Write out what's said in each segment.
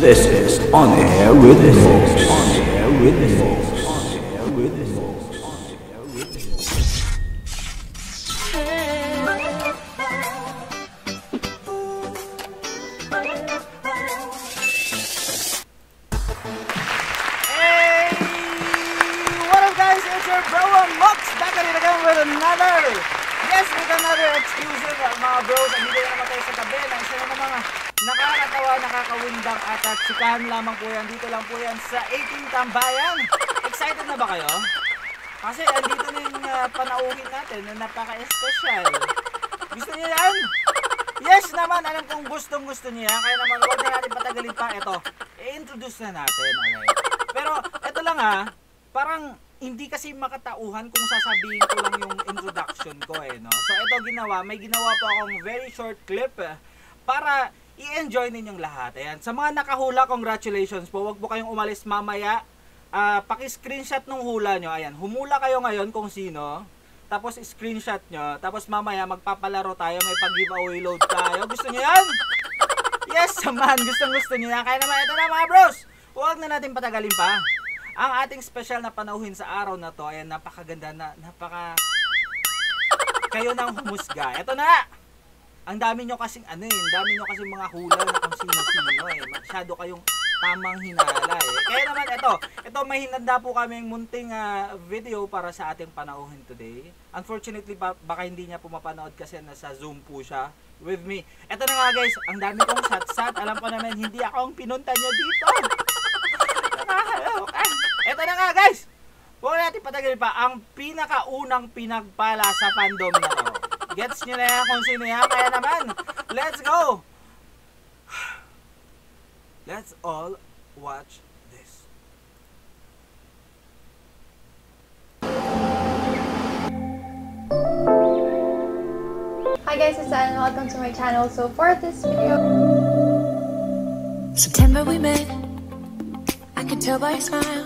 This is On Air with Folks. On Air with. Lamang po yan. Dito lang po yan sa 18 Tambayan. Excited na ba kayo? Kasi andito na yung uh, panauhin natin na napaka-espesyal. Gusto niyo yan? Yes naman, alam kong gustong gusto niya. Kaya naman, huwag na natin patagalin pa. Ito, i-introduce na natin. Alright? Pero, ito lang ha, parang hindi kasi makatauhan kung sasabihin ko lang yung introduction ko eh, no? So, ito ginawa, may ginawa po akong very short clip eh, para i-enjoy ninyong lahat. Ayan, sa mga nakahula, congratulations po. Huwag po kayong umalis mamaya. Ah, paki-screenshot nung hula nyo. Ayan, humula kayo ngayon kung sino. Tapos screenshot nyo. Tapos mamaya magpapalaro tayo. May pag-giveaway load tayo. Gusto nyo yan? Yes, man. Gustong gusto nyo yan. Kaya naman, ito na mga bros. Huwag na natin patagalin pa. Ang ating special na panauhin sa araw na to ay napakaganda na, napaka... Kayo nang humusga. Ito na! Ang dami nyo kasing ano eh, ang dami nyo kasing mga hula na kung sino-sino eh. Masyado kayong tamang hinala eh. Kaya naman ito, ito may hinanda po kaming munting ah, video para sa ating panauhin today. Unfortunately, ba- baka hindi niya po mapanood kasi nasa Zoom po siya with me. Ito na nga guys, ang dami kong sat-sat. Alam ko naman, hindi ako ang pinunta nyo dito. Ito na nga guys, huwag natin patagal pa. Ang pinakaunang pinagpala sa fandom na to. Gets nyo na yan kung sino yan. Kaya naman, let's go! Let's all watch this. Hi guys, it's Anne. Welcome to my channel. So for this video, September we met. I could tell by your smile.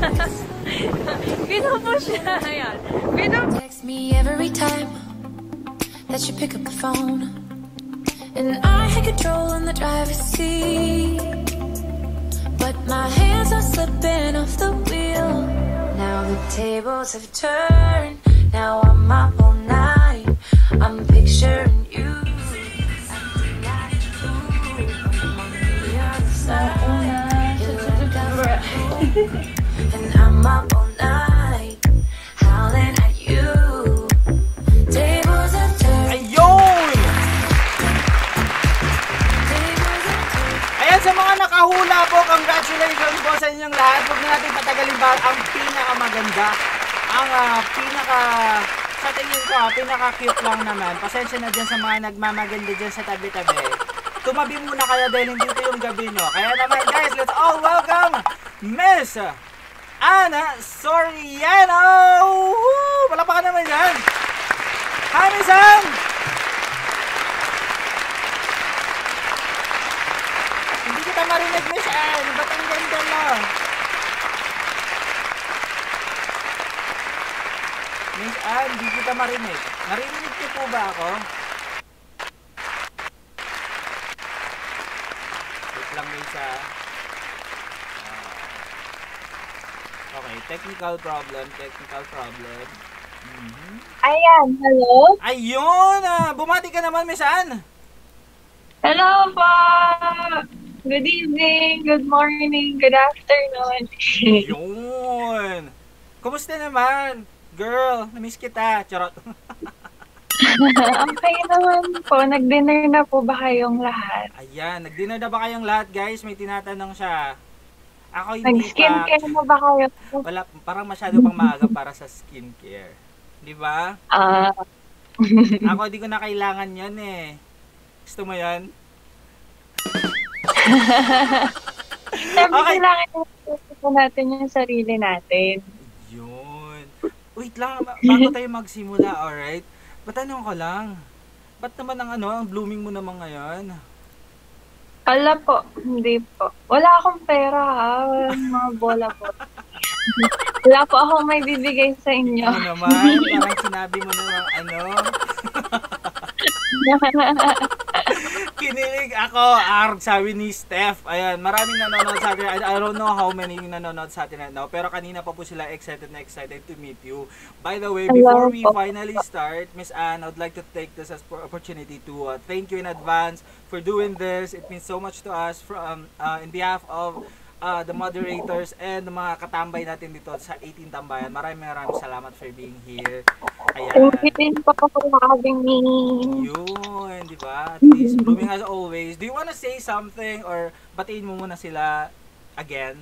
Like me. Text me every time that you pick up the phone. And I had control in the driver's seat. But my hands are slipping off the wheel. Now the tables have turned. Now I'm up all night. I'm picturing you. acting like a fool. I'm on the other side. You nakahula po, congratulations po sa inyong lahat. Huwag na natin patagalin ba ang pinakamaganda, ang ah, pinaka, sa tingin ko, ah, pinaka-cute lang naman. Pasensya na dyan sa mga nagmamaganda dyan sa tabi-tabi. Tumabi muna kayo dahil hindi ito yung gabi nyo. Kaya naman guys, let's all welcome Miss Ana Soriano! Woo! Palapakan naman yan! Ann! Hindi kita marinig, Miss Ann. Ba't ang ganda mo? Miss Ann, hindi kita marinig. Narinig niyo po ba ako? Wait lang, Miss ah. Ah. Okay, technical problem, technical problem. Mhm. Ayan, hello? Ayun! ah, bumati ka naman, Miss Ann! Hello po! Good evening, good morning, good afternoon. Yun! Kumusta naman? Girl, namiss kita. Charot. okay naman po, nag-dinner na po ba kayong lahat? Ayan, nag-dinner na ba kayong lahat, guys? May tinatanong siya. Ako hindi Nag-skincare pa. na ba kayo? Wala, parang masyado pang maaga para sa skincare. Di ba? Ah, Ako hindi ko na kailangan yan eh. Gusto mo yan? sabi Okay. kailangan natin yung sarili natin. Yun. Wait lang, ba- bago tayo magsimula, alright? Patanong ko lang. Ba't naman ang ano, ang blooming mo naman ngayon? Ala po, hindi po. Wala akong pera ha, mga bola po. Wala po akong may bibigay sa inyo. Ano naman? Parang sinabi mo naman ano? Kinilig ako, Arg, sabi ni Steph. Ayan, maraming nanonood sa atin. I, I don't know how many nanonood sa atin right now. Pero kanina pa po sila excited na excited to meet you. By the way, before we finally start, Miss Anne, I'd like to take this as opportunity to uh, thank you in advance for doing this. It means so much to us from uh, in behalf of uh, the moderators and the mga katambay natin dito sa 18 Tambayan. Maraming maraming salamat for being here. Ayan. Thank you din po for having me. Yun, di ba? At least, blooming as always. Do you wanna say something or batiin mo muna sila again?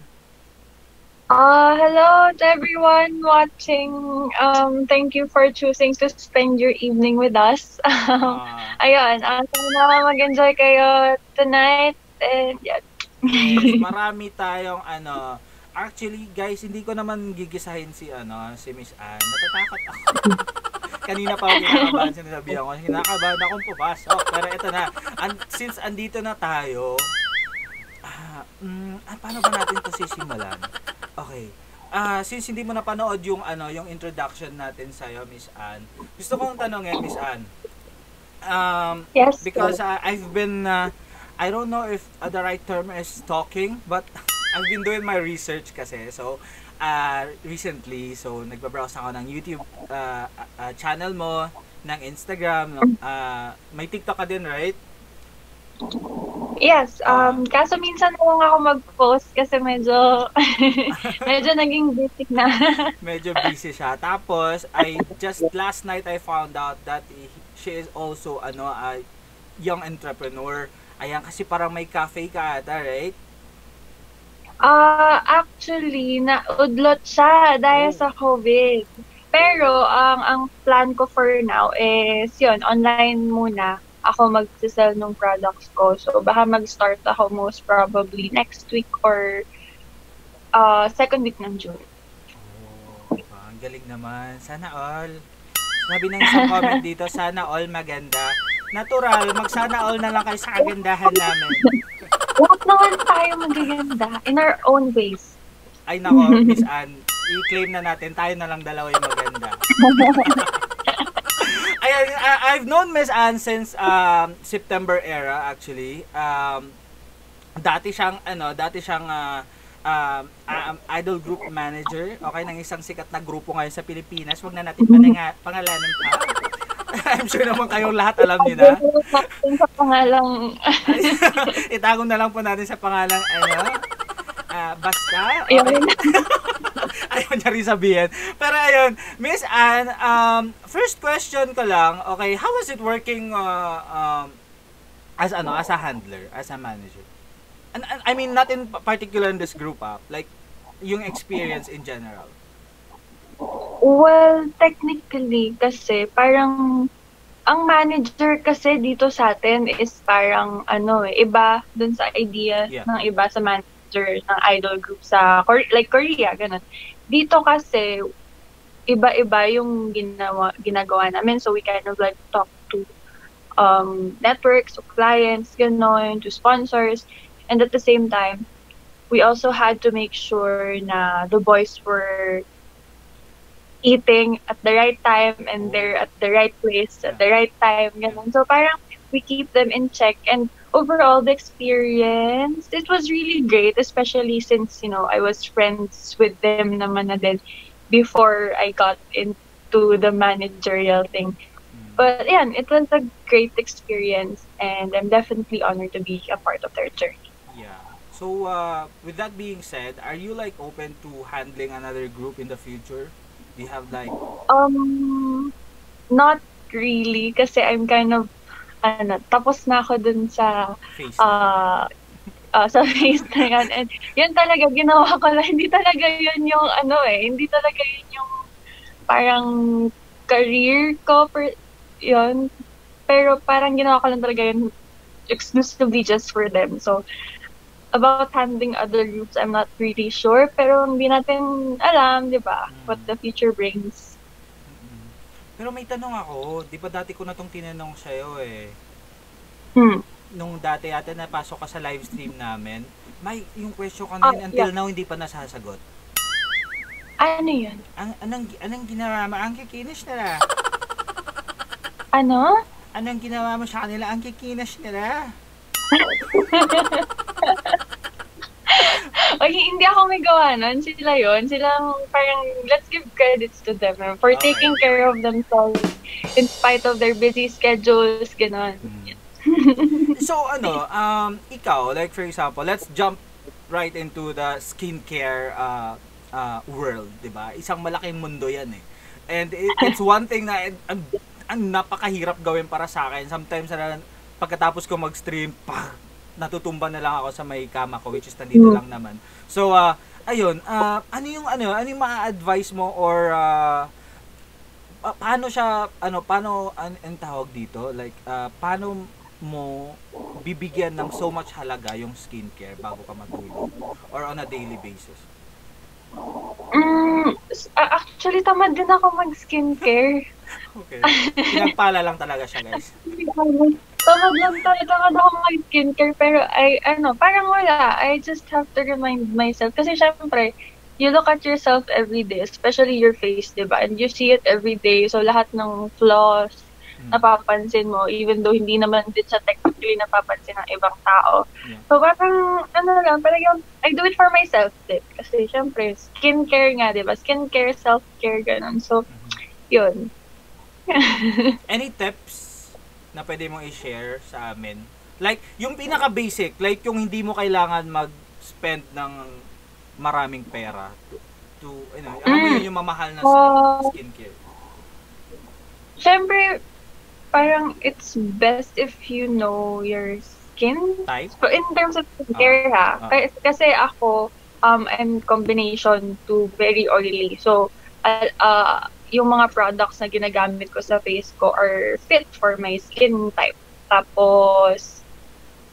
Uh, hello to everyone watching. Um, thank you for choosing to spend your evening with us. Um, Ah, ayun, uh, sana mag-enjoy kayo tonight. And yeah. Yes, marami tayong ano, actually guys, hindi ko naman gigisahin si ano, si Miss Anne. Natatakot ako. Kanina pa ako kinakabahan, sinasabihan ko, kinakabahan akong pumasok. Pero ito na, an- since andito na tayo, ah, mm, ah, paano ba natin ito sisimulan? Okay. Ah, since hindi mo napanood yung ano, yung introduction natin sa iyo, Miss Anne. Gusto kong tanongin, Miss Anne. Um, Yes. because uh, I've been uh, I don't know if uh, the right term is talking but I've been doing my research kasi. So uh, recently so nagbabrowse ako ng YouTube uh, uh, channel mo ng Instagram uh, may TikTok ka din right? Yes, um, kaso minsan na lang ako mag-post kasi medyo, medyo naging busy na. medyo busy siya. Tapos I just last night I found out that she is also ano a young entrepreneur ayan kasi parang may cafe ka ata right Ah, actually, naudlot siya dahil Oh. sa COVID. Pero, ang ang plan ko for now is, yun, online muna ako mag-sell ng products ko. So, baka mag-start ako most probably next week or uh, second week ng June. Oh, diba? Ang galing naman. Sana all. Sabi ng isang comment dito, sana all maganda. Natural, magsana all na lang kayo sa kagandahan namin. Lahat naman tayo magaganda in our own ways. Ay nako, Miss Anne, i-claim na natin, tayo na lang dalawa yung maganda. Ayan, I- I've known Miss Anne since um, September era actually. Um, dati siyang ano, dati siyang ah, um, um, idol group manager, okay, ng isang sikat na grupo ngayon sa Pilipinas. Huwag na natin pananga, pangalanan pa. I'm sure naman kayong lahat alam niyo na. Sa pangalang, Itago na lang po natin sa pangalang ano, ah, basta. Ayun. Ayaw niya rin sabihin. Pero ayun, Miss Anne, um, first question ko lang, okay, how was it working uh, um, as ano, as a handler, as a manager? And, and I mean, not in particular in this group up, like, yung experience in general. Well, technically kasi parang ang manager kasi dito sa atin is parang ano eh, iba dun sa idea Yeah. ng iba sa manager ng idol group sa like Korea, ganun. Dito kasi iba-iba yung ginawa, ginagawa namin so we kind of like talk to um, networks, to clients, ganun, to sponsors. And at the same time, we also had to make sure na the boys were eating at the right time and they're at the right place at the right time. Ganun. So parang we keep them in check and overall the experience, it was really great, especially since, you know, I was friends with them naman na din before I got into the managerial thing. But yeah, it was a great experience and I'm definitely honored to be a part of their journey. Yeah. So, uh, with that being said, are you like open to handling another group in the future? Do you have like Um, not really kasi I'm kind of ano, tapos na ako dun sa face? ah ah, sa face na yan. And yun talaga, ginawa ko lang. Hindi talaga yun yung ano eh. Hindi talaga yun yung parang career ko. Per, yun. Pero parang ginawa ko lang talaga yun exclusively just for them. So, about handling other groups, I'm not really sure. Pero hindi natin alam, di ba, what the future brings. Mm-mm. Pero may tanong ako, di ba dati ko na tong tinanong sa'yo eh. Hmm. Nung dati ata napasok ka sa live stream namin, may yung question ka na yun until yeah. now hindi pa nasasagot. Ano yun? Ang anong anong ginawa mo? Ang kikinis na. Ano? anong ginawa mo sa kanila? Ang kikinas nila. Okay, hindi ako may gawa nun. Sila yon Sila ang parang, let's give credits to them for Okay. taking care of themselves in spite of their busy schedules, gano'n. So ano, um, ikaw, like for example, let's jump right into the skincare uh, uh, world, di ba? Isang malaking mundo yan eh. And it, it's one thing na ang, ang napakahirap gawin para sa akin. Sometimes na pagkatapos ko mag-stream, pa, natutumba na lang ako sa may kama ko, which is nandito lang naman. So, uh, ayun, uh, ano yung ano, ano yung ma-advise mo or uh, pa- paano siya ano paano an, ang tawag dito? Like uh, paano mo bibigyan ng so much halaga yung skincare bago ka matulog or on a daily basis? Mm, actually, tamad din ako mag-skincare. okay. Pinagpala lang talaga siya guys Tamad lang talaga ako mag-skincare, pero I, ano, parang wala. I just have to remind myself. Kasi syempre, you look at yourself every day, especially your face, di ba? And you see it every day. So, lahat ng flaws, Mm. napapansin mo, even though hindi naman din siya technically napapansin ng ibang tao. Yeah. So, parang, ano lang, parang yung, I do it for myself din. Kasi, syempre, skincare nga, di ba? Skincare, self-care, ganun. So, yun. any tips na pwede mong i-share sa amin like yung pinaka basic like yung hindi mo kailangan mag-spend ng maraming pera to, to ano, alam mo yun yung mamahal na skin, skincare Siyempre, parang it's best if you know your skin. type So, in terms of skincare, ha? ah. Kasi, kasi ako, um, I'm combination to very oily. So, uh, uh, yung mga products na ginagamit ko sa face ko are fit for my skin type. Tapos,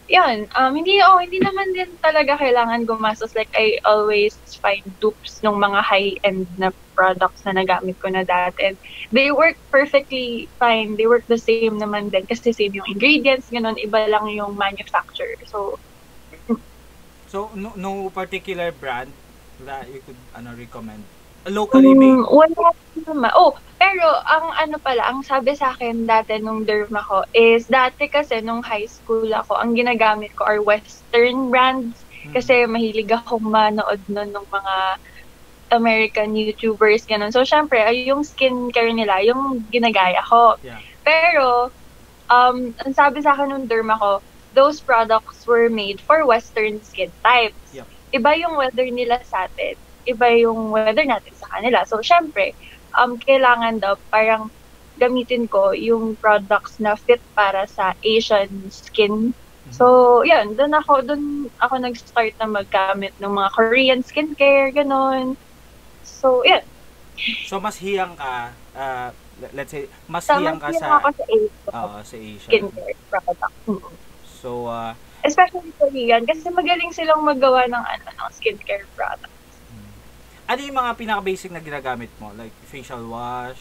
yan, um, hindi, oh, hindi naman din talaga kailangan gumastos. Like, I always find dupes ng mga high-end na products na nagamit ko na dati. And they work perfectly fine. They work the same naman din kasi same yung ingredients, ganun, iba lang yung manufacturer. So, so no, no particular brand that you could ano recommend locally made Mm, wala naman. Oh, pero ang ano pala, ang sabi sa akin dati nung derma ko is dati kasi nung high school ako, ang ginagamit ko are western brands Mm. kasi mahilig akong manood nun ng mga American YouTubers, ganun. So, syempre, ay yung skincare nila, yung ginagaya ko. Yeah. Pero, um, ang sabi sa akin nung derma ko, those products were made for western skin types. Yep. Iba yung weather nila sa atin. Iba yung weather natin sa kanila. So, syempre, um, kailangan daw parang gamitin ko yung products na fit para sa Asian skin. So, yun, doon ako, doon ako nag-start na maggamit ng mga Korean skincare, ganun. So, yun. so mas hiyang ka uh, let's say mas So, hiyang ka sa ako sa Asian uh, sa Asia skincare product. Mm. so uh, Especially Korean, kasi magaling silang magawa ng, ano, ng skincare product. Ano yung mga pinaka-basic na ginagamit mo? Like, facial wash?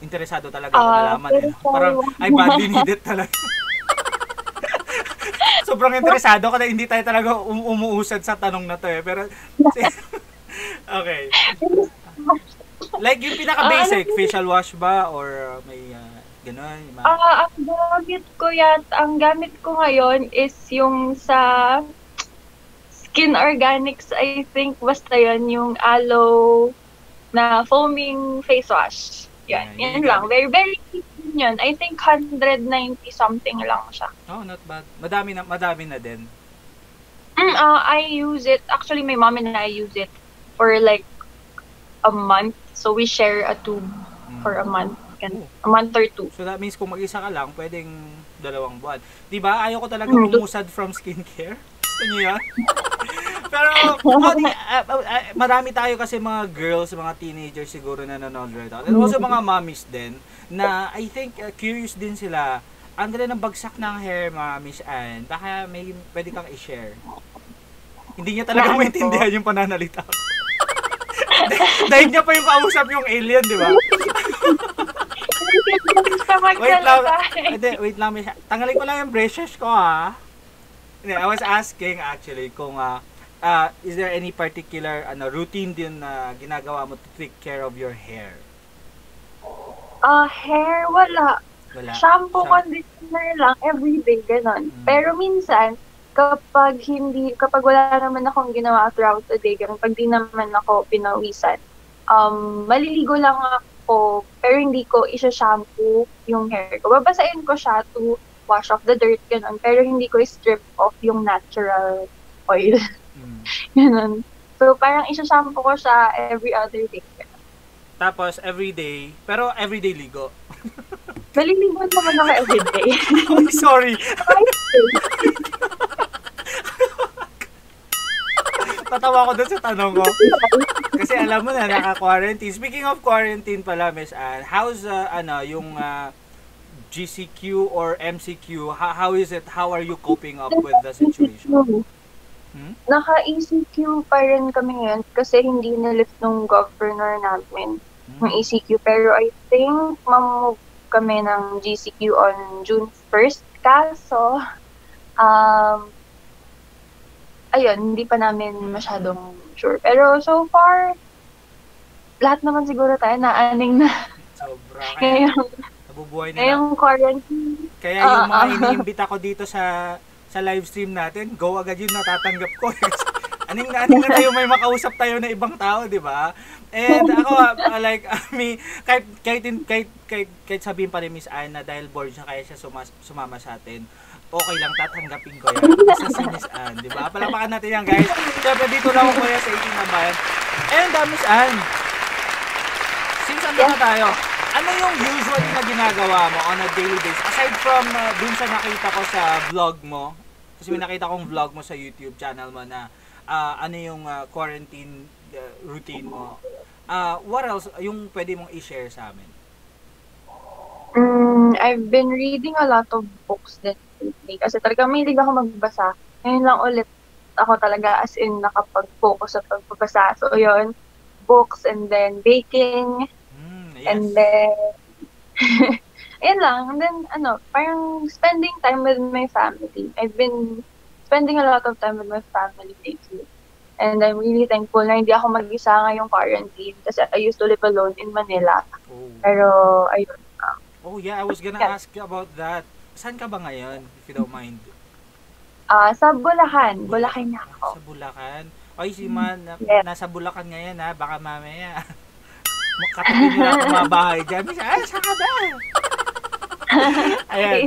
Interesado talaga ako Ah, malaman eh. Parang. I badly need it talaga. Sobrang interesado ko na hindi tayo talaga um- umuusad sa tanong na to eh. Pero, okay. Like, yung pinaka-basic, ano- facial wash ba? Or uh, may uh, ganun? Ah, ang gamit ko yat, ang gamit ko ngayon is yung sa Skin Organics, I think, basta yun, yung aloe na foaming face wash. Yan, Yeah, yan yun lang. Very, very cheap yun. I think 190 something lang siya. oh, not bad. Madami na, madami na din. Mm, ah, I use it, actually my mom and I use it for like a month. So we share a tube Mm. for a month. Ganun. A month or two. So that means kung mag-isa ka lang, pwedeng dalawang buwan. 'Di ba? Ayaw ko talaga Mm. umusad from skincare. Gusto niyo? Pero oh, di, ah, ah, ah, marami tayo kasi mga girls, mga teenagers siguro na nanonood right now. And also mga mommies din na I think uh, curious din sila. Ang ganda ng bagsak ng hair, mga Miss Anne. Baka may pwede kang i-share. Hindi niya talaga maintindihan yung pananalita ko. Dahil niya pa yung kausap yung alien, di ba? Wait lang. Hindi, wait lang. Tanggalin ko lang yung braces ko, ha? I was asking actually kung uh, uh, is there any particular ano routine din na ginagawa mo to take care of your hair? Ah, hair, wala. Wala. shampoo, Shampoo. conditioner lang, everyday, ganon. Mm. Pero minsan, kapag hindi, kapag wala naman akong ginawa throughout the day, ganun, pag di naman ako pinawisan, um, maliligo lang ako, pero hindi ko isa-shampoo yung hair ko. Babasain ko siya to wash off the dirt, ganun, pero hindi ko strip off yung natural oil, Mm. ganun. So, parang isa-shampoo ko siya every other day. Tapos, everyday, pero everyday ligo. Maliligo naman ako everyday. Oh, sorry. Tatawa ko doon sa tanong ko. Kasi alam mo na, naka-quarantine. Speaking of quarantine pala, Miss Anne, how's, uh, ano, yung uh, GCQ or MCQ? How, how is it? How are you coping up with the situation? Hmm? Naka-ECQ pa rin kami ngayon kasi hindi na-lift nung governor namin Hmm? ng ECQ. Pero I think mamove kami ng GCQ on June 1st. Kaso, um, ayun, hindi pa namin masyadong sure. Pero so far, lahat naman siguro tayo naaning na Sobra. Kaya ngayong, nabubuhay nila. ngayong quarantine. Kaya yung mga ah. iniimbita ko dito sa sa live stream natin, go agad yung natatanggap ko. aning na aning na tayo may makausap tayo na ibang tao, di ba? And ako, uh, like, uh, me, kahit, kahit, kahit, kahit, kahit sabihin pa ni Miss Anne na dahil bored siya kaya siya sumas, sumama sa atin, okay lang, tatanggapin ko yan. Basta si Miss Anne, di ba? Palapakan natin yan, guys. Siyempre, dito lang ako kuya sa 18 na bayan. And, uh, Miss Anne, since andun na tayo, ano yung usually na ginagawa mo on a daily basis? Aside from uh, dun sa nakita ko sa vlog mo, kasi may nakita kong vlog mo sa YouTube channel mo na ah, ano yung ah, quarantine uh, routine mo. Ah, what else yung pwede mong i-share sa amin? Mm, I've been reading a lot of books din kasi talaga mahilig ako magbasa. Ngayon lang ulit ako talaga as in nakapag-focus sa pagbabasa. So, yun, books and then baking yes. and then yun lang. And then, ano, parang spending time with my family. I've been spending a lot of time with my family lately. And I'm really thankful na hindi ako mag-isa ngayong quarantine kasi I used to live alone in Manila. oh. Pero, ayun. oh yeah, I was gonna Yeah. ask you about that. Saan ka ba ngayon, if you don't mind? Ah, sa Bulacan. Bulacan na ako. Sa Bulacan. Oy, si Man, na- Yes. nasa Bulacan ngayon ha, baka mamaya. Katabi nila ako mga bahay dyan. Anne, saan ka ba? Ayan.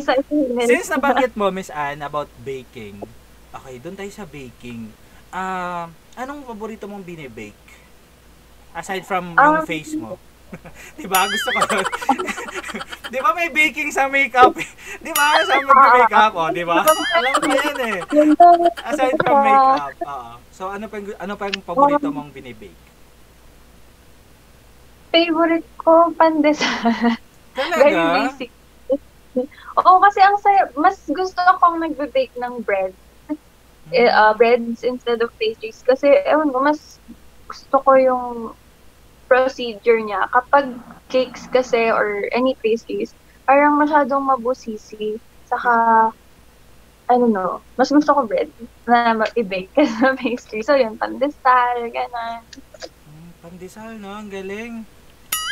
Since nabanggit mo, Miss Anne, about baking. Okay, doon tayo sa baking. Ah, anong paborito mong binibake? Aside from yung Um, face mo. 'Di ba? Gusto ko. 'Di ba may baking sa makeup? 'Di ba? Sa mag-makeup, oh, 'di ba? Alam ko 'yan eh. Aside from makeup. Oo. So ano pa yung, ano pa yung paborito mong binibake? Favorite ko, pandesal. Very basic. Oo, kasi ang saya, mas gusto akong nagbe-bake ng bread. Uh, breads instead of pastries. Kasi, ewan ko, mas gusto ko yung procedure niya. Kapag cakes kasi or any pastries, parang masyadong mabusisi. Saka, I don't know, mas gusto ko bread na i-bake kaysa pastry. So, yun, pandesal, gano'n. Hmm, pandesal, no? Ang galing.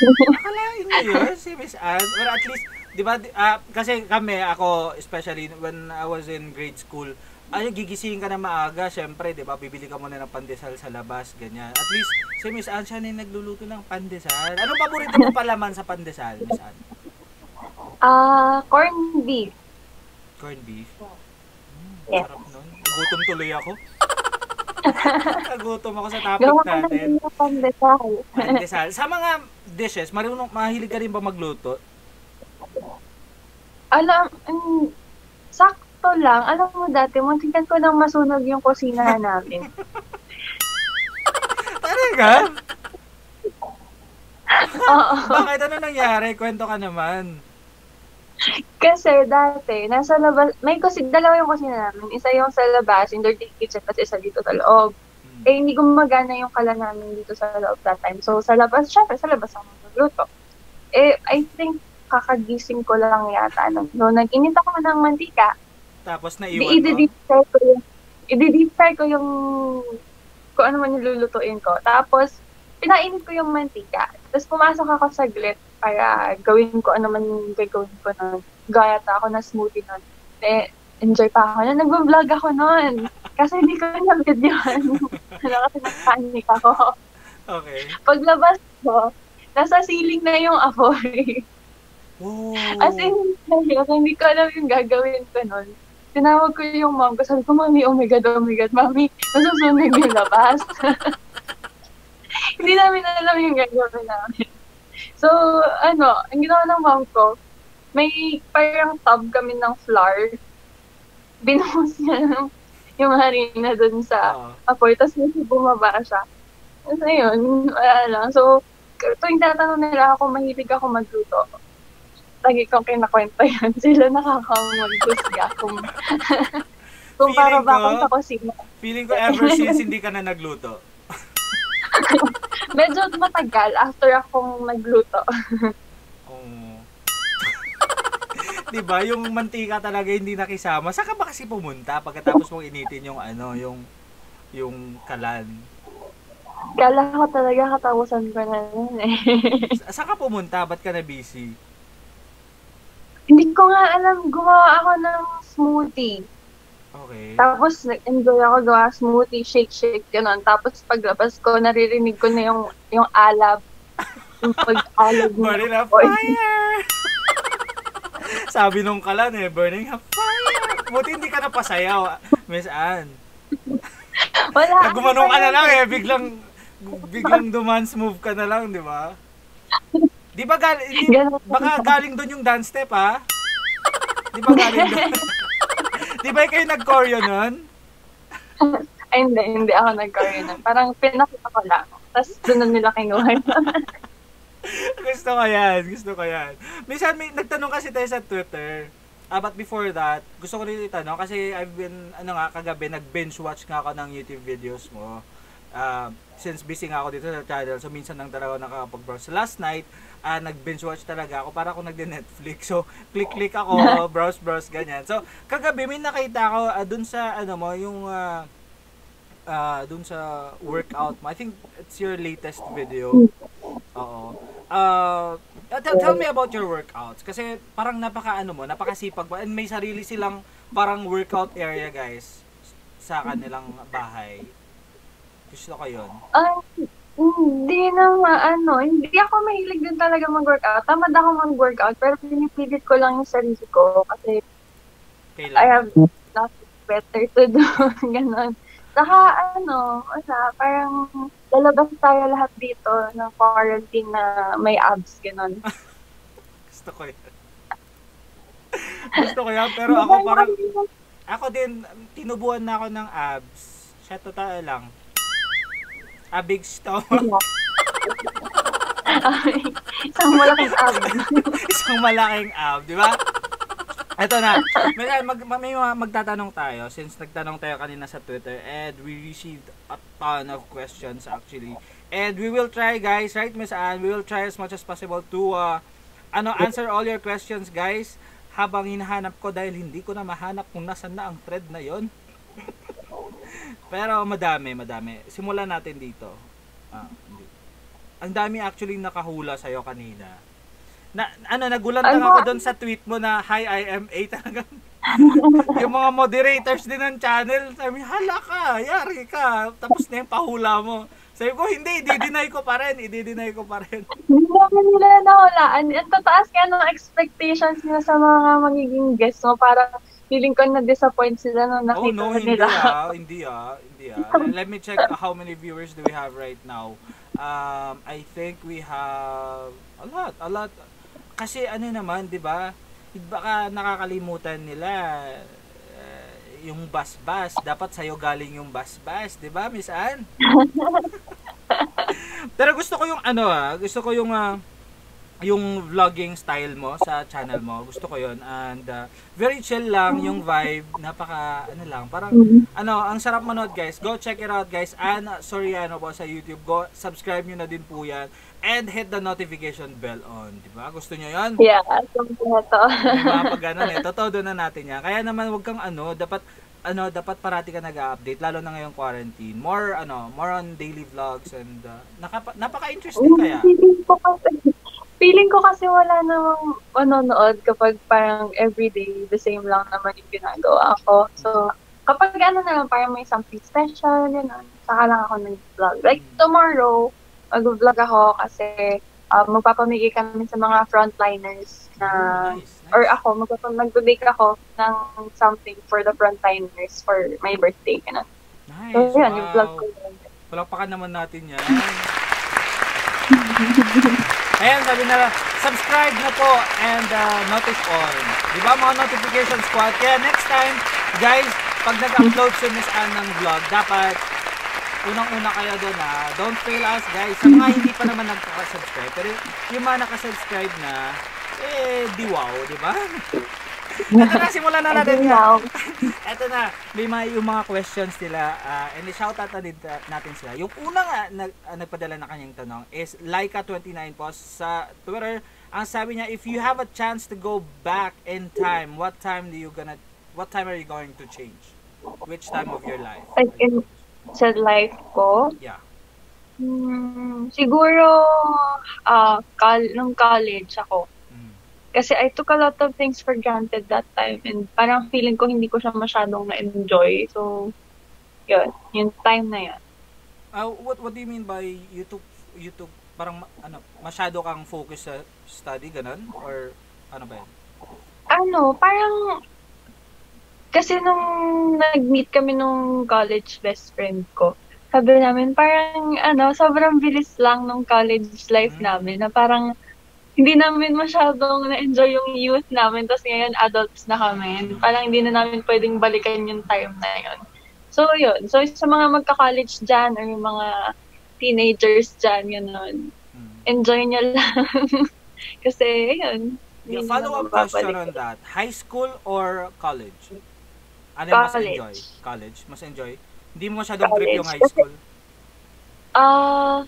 Akalain mo yun, si Miss Anne. Or at least, di ba, ah, kasi kami, ako, especially when I was in grade school, ay, gigisingin ka na maaga, syempre, di ba, bibili ka muna ng pandesal sa labas, ganyan. At least, si Miss Anne, siya na yung nagluluto ng pandesal. Anong paborito mo palaman sa pandesal, Miss Anne? Ah, corned beef. Corned beef? Hmm, Yes. sarap nun. Gutom tuloy ako. Nagutom ako sa topic Gawa natin. na ng pandesal. Pandesal. Sa mga dishes, marunong, mahilig ka rin ba magluto? Alam, um, sakto lang. Alam mo dati, muntikan ko nang masunog yung kusina namin. Talaga? Oo. Bakit? Ano nangyari? Kwento ka naman. Kasi dati, nasa labas, may kusin, dalawa yung kusina namin. Isa yung sa labas, yung dirty kitchen, tapos isa dito sa loob. Hmm. Eh, hindi gumagana yung kala namin dito sa loob that time. So, sa labas, syempre, sa labas ako magluto. Eh, I think, kakagising ko lang yata. No? So, nag-init ako ng mantika. Tapos Di, naiwan fry ko yung, i-deep fry ko yung, kung ano man yung lulutuin ko. Tapos, pinainit ko yung mantika. Tapos, pumasok ako saglit. Para gawin ko ano man yung gagawin ko nun. Gaya ta ako na smoothie nun. Eh, enjoy pa ako. Na nag-vlog ako nun. Kasi hindi ko na videoan. Ano kasi nagpanik ako. Okay. Paglabas ko, nasa ceiling na yung apoy. Oh. As in, like, hindi ko alam yung gagawin ko nun. Tinawag ko yung mom ko. Sabi ko, Mami, oh my God, oh my God, Mami, nasusunog yung labas. hindi namin alam yung gagawin namin. So, ano, ang ginawa ng mom ko, may parang tub kami ng flour. Binuhos niya ng, yung harina dun sa Oo. apoy, tapos medyo bumaba siya. So, yun, wala lang. So, tuwing tatanong nila ako, mahilig ako magluto. Lagi kong kinakwento yun. Sila nakakamagkusga kung, kung para ba ko- akong sa kusina. Feeling ko ever since hindi ka na nagluto. Medyo matagal after akong nagluto. Oh. 'Di ba, yung mantika talaga hindi nakisama. Saan ka ba kasi pumunta pagkatapos mong initin yung ano, yung yung kalan? Kala ko talaga katapusan ko na yun eh. Sa- Saan ka pumunta? Ba't ka na busy? Hindi ko nga alam, gumawa ako ng smoothie. Okay. Tapos, nag-enjoy ako gawa smoothie, shake, shake, gano'n. Tapos, paglabas ko, naririnig ko na yung, yung alab. Yung pag-alab ng Burning a fire! Sabi nung kalan eh, burning a fire! Buti hindi ka napasayaw, Miss Anne. Wala. Nagumanong ka na lang eh, biglang biglang dumance move ka na lang, di ba? Di ba gal hindi, Ganun. baka galing doon yung dance step ha? Di ba galing doon? di ba kayo nag-choreo nun? Ay, hindi, hindi ako nag-Korean. nun. Parang pinakita ko lang. Tapos, doon nila kinuha. gusto ko yan, gusto ko yan. Minsan may nagtanong kasi tayo sa Twitter. Ah, but before that, gusto ko rin itanong kasi I've been, ano nga, kagabi, nag-binge watch nga ako ng YouTube videos mo. Ah, since busy nga ako dito sa channel, so minsan lang talaga ako nakakapag-browse. Last night, ah, nag-binge watch talaga ako para ako nag-Netflix. So, click-click ako, browse-browse, ganyan. So, kagabi may nakita ako ah, dun sa, ano mo, yung, ah, ah, dun sa workout mo. I think it's your latest video. Oo. Uh, tell, tell me about your workouts. Kasi parang napaka ano mo, napakasipag mo. And may sarili silang parang workout area guys sa kanilang bahay. Gusto ko yun. Ay, hindi na ano, hindi ako mahilig din talaga mag-workout. Tamad ako mag-workout, pero pinipilit ko lang yung sarili ko kasi I Kailan? have nothing better to do. Ganon. Saka ano, wala, parang lalabas tayo lahat dito ng quarantine na may abs, ganon. Gusto ko yan. Gusto ko yan. Pero ako parang, ako din, tinubuan na ako ng abs. Siya totoo lang. A big stomach. Isang malaking abs. Isang malaking ab, di ba? Ito na. May, mag, may mga magtatanong tayo since nagtanong tayo kanina sa Twitter and we received a ton of questions actually. And we will try guys, right Miss Anne? We will try as much as possible to uh, ano answer all your questions guys habang hinahanap ko dahil hindi ko na mahanap kung nasan na ang thread na yon. Pero madami, madami. Simulan natin dito. Ah, hindi. Ang dami actually nakahula sa'yo kanina. Na, ano, nagulat lang Ano? ako doon sa tweet mo na hi IMA talagang yung mga moderators din ng channel, sabi, hala ka, yari ka, tapos na yung pahula mo. Sabi ko, hindi, i-deny ko pa rin, i-deny ko pa rin. Hindi naman nila nahulaan. Ang tataas kaya ng expectations nila sa mga magiging guests mo. Parang feeling ko na-disappoint sila nung Oh nakita no, hindi nila. ah, hindi ah, hindi ah. Let me check how many viewers do we have right now. Um, I think we have a lot, a lot. Kasi ano naman, 'di ba? Baka nakakalimutan nila eh, yung bas-bas. Dapat sa'yo galing yung bas-bas, 'di ba, Miss Ann? Pero gusto ko yung ano ah, gusto ko yung ah, yung vlogging style mo sa channel mo. Gusto ko 'yon and ah, very chill lang yung vibe, napaka ano lang, parang ano, ang sarap manood guys. Go check it out guys. And Soriano po sa YouTube. Go subscribe niyo na din po 'yan and hit the notification bell on, 'di ba? Gusto niyo 'yon? Yeah, something na to. Mga pag ganun eh. Totoo na natin yan. Kaya naman wag kang ano, dapat ano, dapat parati ka nag-update lalo na ngayong quarantine. More ano, more on daily vlogs and uh, napaka-interesting kaya. Feeling ko kasi, wala namang manonood kapag parang everyday the same lang naman yung ginagawa ko. So, kapag ano naman, parang may something special, yun, saka lang ako nag-vlog. Like, tomorrow, mag-vlog ako kasi uh, magpapamigay kami sa mga frontliners na, Nice, nice. or ako, magpap- mag-bake ako ng something for the frontliners for my birthday. Ganun. Nice. So, yun, yung vlog wow. ko. Palakpakan naman natin yan. Ayan, sabi na, subscribe na po and uh, notice on. Di ba mga notification squad? Kaya next time, guys, pag nag-upload si Miss Ann ng vlog, dapat unang-una kayo doon ha. Don't fail us, guys. Sa mga hindi pa naman nagkaka-subscribe, pero yung mga nakasubscribe na, eh, di wow, di ba? Ito na, simulan na natin yan. Wow. Eto na, may mga, yung mga questions nila, uh, and i-shoutout na din natin sila. Yung unang uh, nag, uh, nagpadala na kanyang tanong is Laika29 po sa Twitter. Ang sabi niya, if you have a chance to go back in time, what time do you gonna, what time are you going to change? Which time of your life? Like in sa life ko, Yeah. Hmm, siguro, ah, col- nung college ako. Kasi I took a lot of things for granted that time and parang feeling ko hindi ko siya masyadong na-enjoy. So, yun, yung time na yun. Uh, what what do you mean by you took you took parang ano masyado kang focus sa study ganun or ano ba yan? Ano, parang, kasi nung nag-meet kami nung college best friend ko, sabi namin parang, ano, sobrang bilis lang nung college life Mm. namin na parang, hindi namin masyadong na-enjoy yung youth namin, tapos ngayon adults na kami. Parang hindi na namin pwedeng balikan yung time na yun. So, yun. So, sa mga magka-college dyan or yung mga teenagers dyan, yun, Mm. enjoy nyo lang. Kasi, yun. Yeah, follow-up question on that. High school or college? Ano yung mas enjoy? College? Mas enjoy? Hindi mo masyadong trip yung high school? Ah,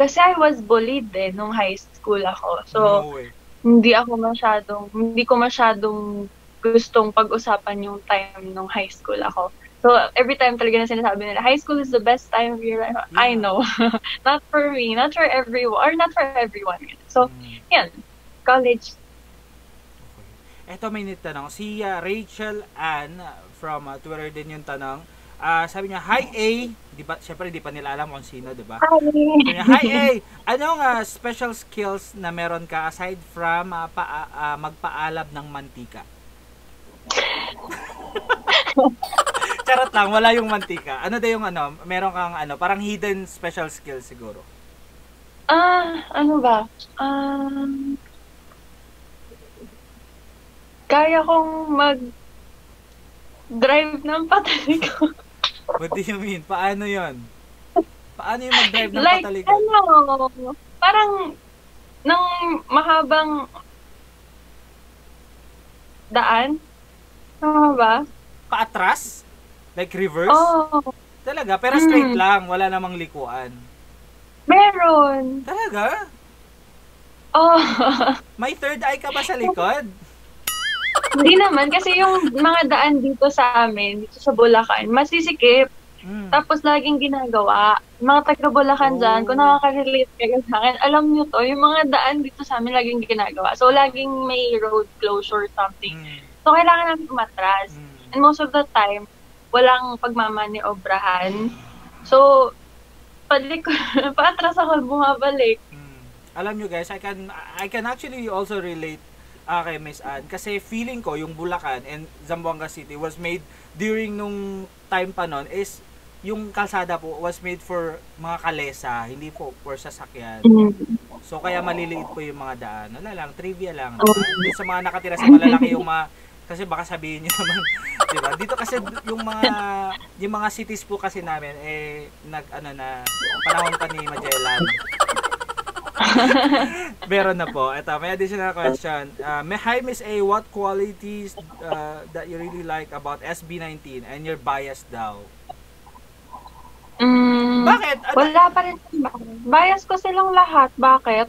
kasi I was bullied eh nung high school ako. So, no way. hindi ako masyadong, hindi ko masyadong gustong pag-usapan yung time nung high school ako. So, every time talaga na sinasabi nila, high school is the best time of your life. I Yeah. know. not for me, not for everyone, or not for everyone. So, Mm. yan. College. Eto may tanong. Si uh, Rachel Ann uh, from uh, Twitter din yung tanong. Ah, sabi niya, Hi A. Di ba, syempre di pa nila alam kung sino, di ba? Niya, Hi A. Anong uh, special skills na meron ka aside from uh, pa, uh, magpaalab ng mantika? Charot lang, wala yung mantika. Ano daw yung ano, meron kang ano, parang hidden special skills siguro. Ah, ano ba? Um, kaya kong mag drive ng patalikod. What do you mean? Paano yon? Paano yung mag-drive ng like, patalikod? ano, parang ng mahabang daan. Tama ba? Paatras? Like reverse? Oh, Talaga? Pero straight Mm. lang, wala namang likuan. meron. Talaga? Oh, May third eye ka ba sa likod? Hindi naman. Kasi yung mga daan dito sa amin, dito sa Bulacan, masisikip. Mm. Tapos laging ginagawa. Mga taga Bulacan dyan, kung Oh. nakaka-relate kayo sa akin, alam nyo to, yung mga daan dito sa amin laging ginagawa. So, laging may road closure or something. Mm. So, kailangan namin umatras. Mm. And most of the time, walang pagmamaniobrahan. So, palik paatras ako bumabalik. Mm. Alam nyo guys, I can I can actually also relate ah, kay Miss Ann kasi feeling ko yung Bulacan and Zamboanga City was made during nung time pa nun is yung kalsada po was made for mga kalesa, hindi po for sasakyan. So kaya maliliit po yung mga daan. Wala lang, trivia lang. Diba? Doon sa mga nakatira sa malalaki yung mga kasi baka sabihin niyo naman, 'di ba? Dito kasi yung mga yung mga cities po kasi namin eh nag ano na panahon pa ni Magellan. Meron na po. Ito, may additional question. Uh, may, hi, Miss A, what qualities uh, that you really like about SB19 and your bias daw? Mm, Bakit? Ano? Wala pa rin. Bias ko silang lahat. Bakit?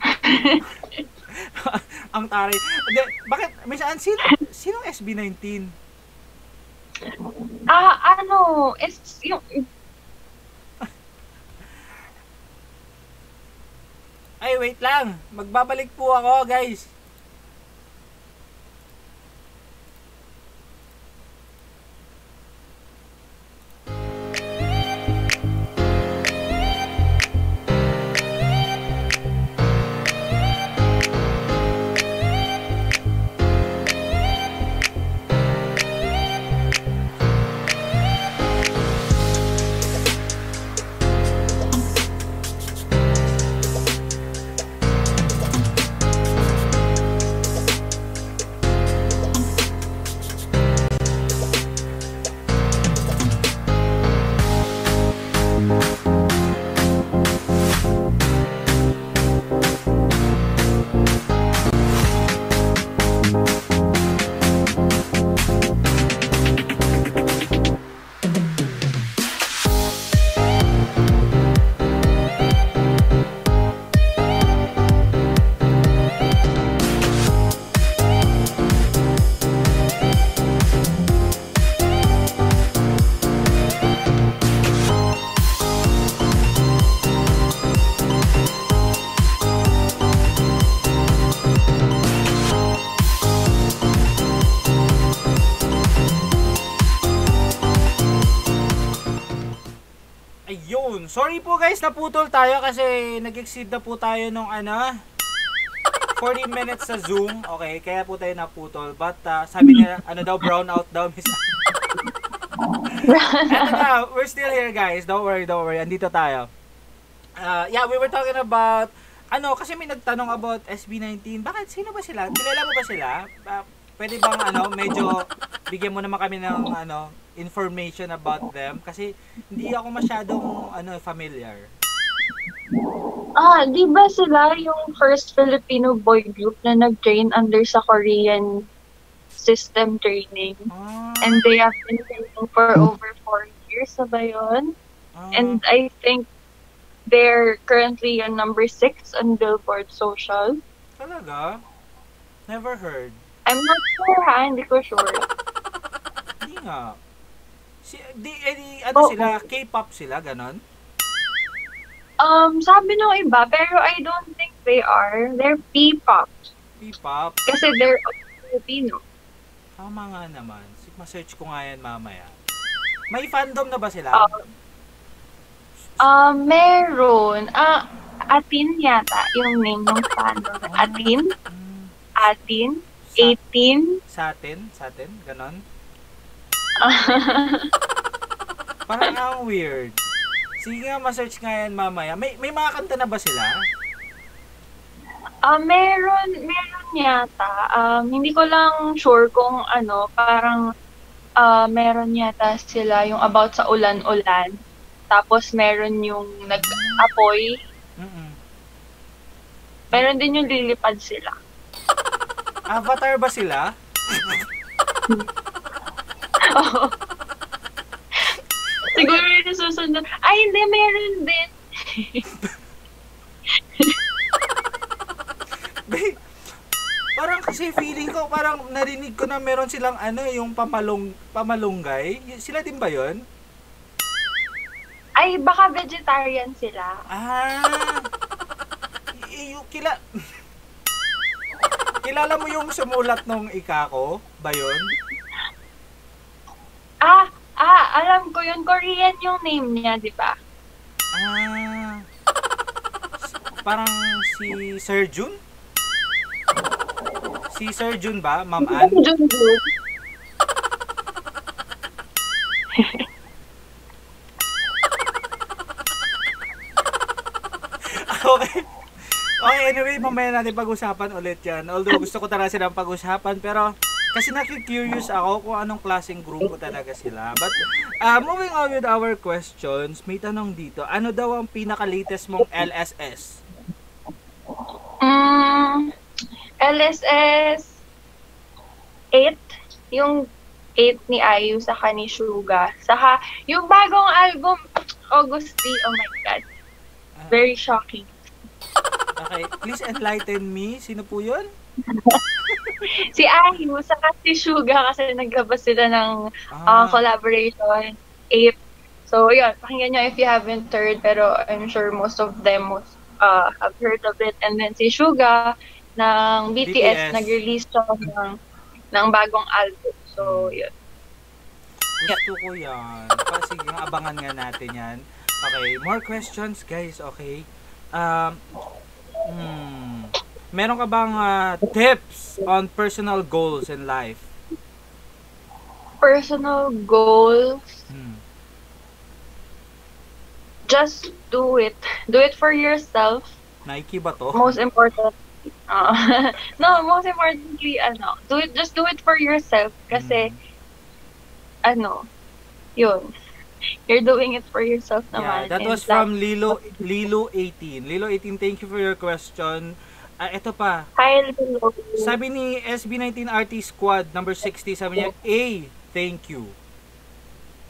Ang taray. Hindi, bakit? Miss Ann, sino, sinong SB19? Ah, ano, is yung Ay, wait lang. Magbabalik po ako, guys. Sorry po guys, naputol tayo kasi nag-exceed na po tayo nung ano, 40 minutes sa Zoom. Okay, kaya po tayo naputol. But uh, sabi niya, ano daw, brown out daw. Eto na, we're still here guys. Don't worry, don't worry. Andito tayo. Uh, yeah, we were talking about, ano, kasi may nagtanong about SB19. Bakit? Sino ba sila? Kilala mo ba sila? Uh, pwede bang, ano, medyo bigyan mo naman kami ng, ano, information about them? Kasi hindi ako masyadong, ano, familiar. Ah, di ba sila yung first Filipino boy group na nag-train under sa Korean system training? Ah, And they have been training for over four years na ba yun? ah, And I think they're currently on number six on Billboard Social. talaga? Never heard. I'm not sure ha, hindi ko sure. Hindi nga. Si, di, eh, di, ano Oo. sila? K-pop sila, ganon? Um, sabi nung iba, pero I don't think they are. They're P-pop. K-pop? Kasi they're Filipino. Tama nga naman. Ma-search ko nga yan mamaya. May fandom na ba sila? Ah, Ah, meron. Ah, Atin yata yung name ng fandom. Atin? Hmm, Atin? Sa, 18? sa atin? Sa atin? Ganon? Parang ang weird. Sige nga, ma-search nga yan mamaya. May, may mga kanta na ba sila? Ah, meron, meron yata. Um, hindi ko lang sure kung ano, parang ah, meron yata sila yung about sa ulan-ulan. Tapos meron yung nag-apoy. Mm-mm. Meron din yung lilipad sila. Avatar ba sila? Siguro yung nasusunod. Ay, hindi, meron din. Be, parang kasi feeling ko, parang narinig ko na meron silang ano, yung pamalong, pamalunggay. Y- Sila din ba yon? Ay, baka vegetarian sila. Ah, y- yung kila... Kilala mo yung sumulat nung ikako ba yun? Ah, ah, alam ko yun. Korean yung name niya, di ba? Ah, parang si Sir Jun? Si Sir Jun ba, Ma'am Ann? Junjun. okay. Anyway, mamaya natin pag-usapan ulit yan. Although gusto ko talaga silang pag-usapan, pero kasi nakikurious ako kung anong klaseng grupo talaga sila. But, uh, moving on with our questions, may tanong dito. Ano daw ang pinaka-latest mong LSS? Mm, LSS 8. Yung 8 ni Ayu sa ni Suga. Saka, yung bagong album, Augusti, oh my God. Very shocking. Okay, please enlighten me. Sino po yun? Si Ayu, saka si Suga kasi naglabas sila ng uh, collaboration, 8. So, yun, pakinggan nyo if you haven't heard, pero I'm sure most of them, most, uh, have heard of it. And then si Suga ng BTS. BTS, nag-release siya ng, ng bagong album. So, yun. Gusto ko yan. Pa- Sige, abangan nga natin yan. Okay, more questions guys, okay? Um, hmm, meron ka bang ah, tips on personal goals in life? Personal goals, Hmm. just do it. Do it for yourself. Nike ba to? Most important. Uh, no, most importantly, ano, do it, just do it for yourself. Kasi, Hmm. ano, yun. You're doing it for yourself Yeah, naman. that And was from Lilo Lilo 18. Lilo 18, thank you for your question. Ah, ito pa. Hi, Lilo. Sabi ni SB19 RT Squad number 60, sabi niya, A, thank you.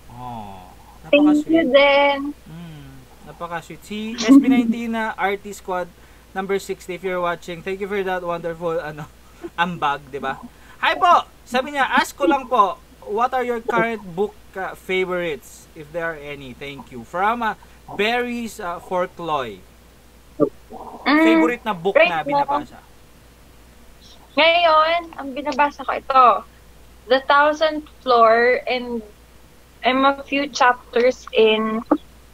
Oh, Thank you napaka-sweet. din. Mm, napaka-sweet. Si SB19 na RT Squad number 60, if you're watching, thank you for that wonderful ano ambag, di ba? Hi po! Sabi niya, ask ko lang po, what are your current book uh, favorites, if there are any? Thank you. From uh, Barry's uh, Forkloy. Mm, Favorite na book na now, binabasa? Ngayon, ang binabasa ko ito, The Thousandth Floor, and I'm a few chapters in.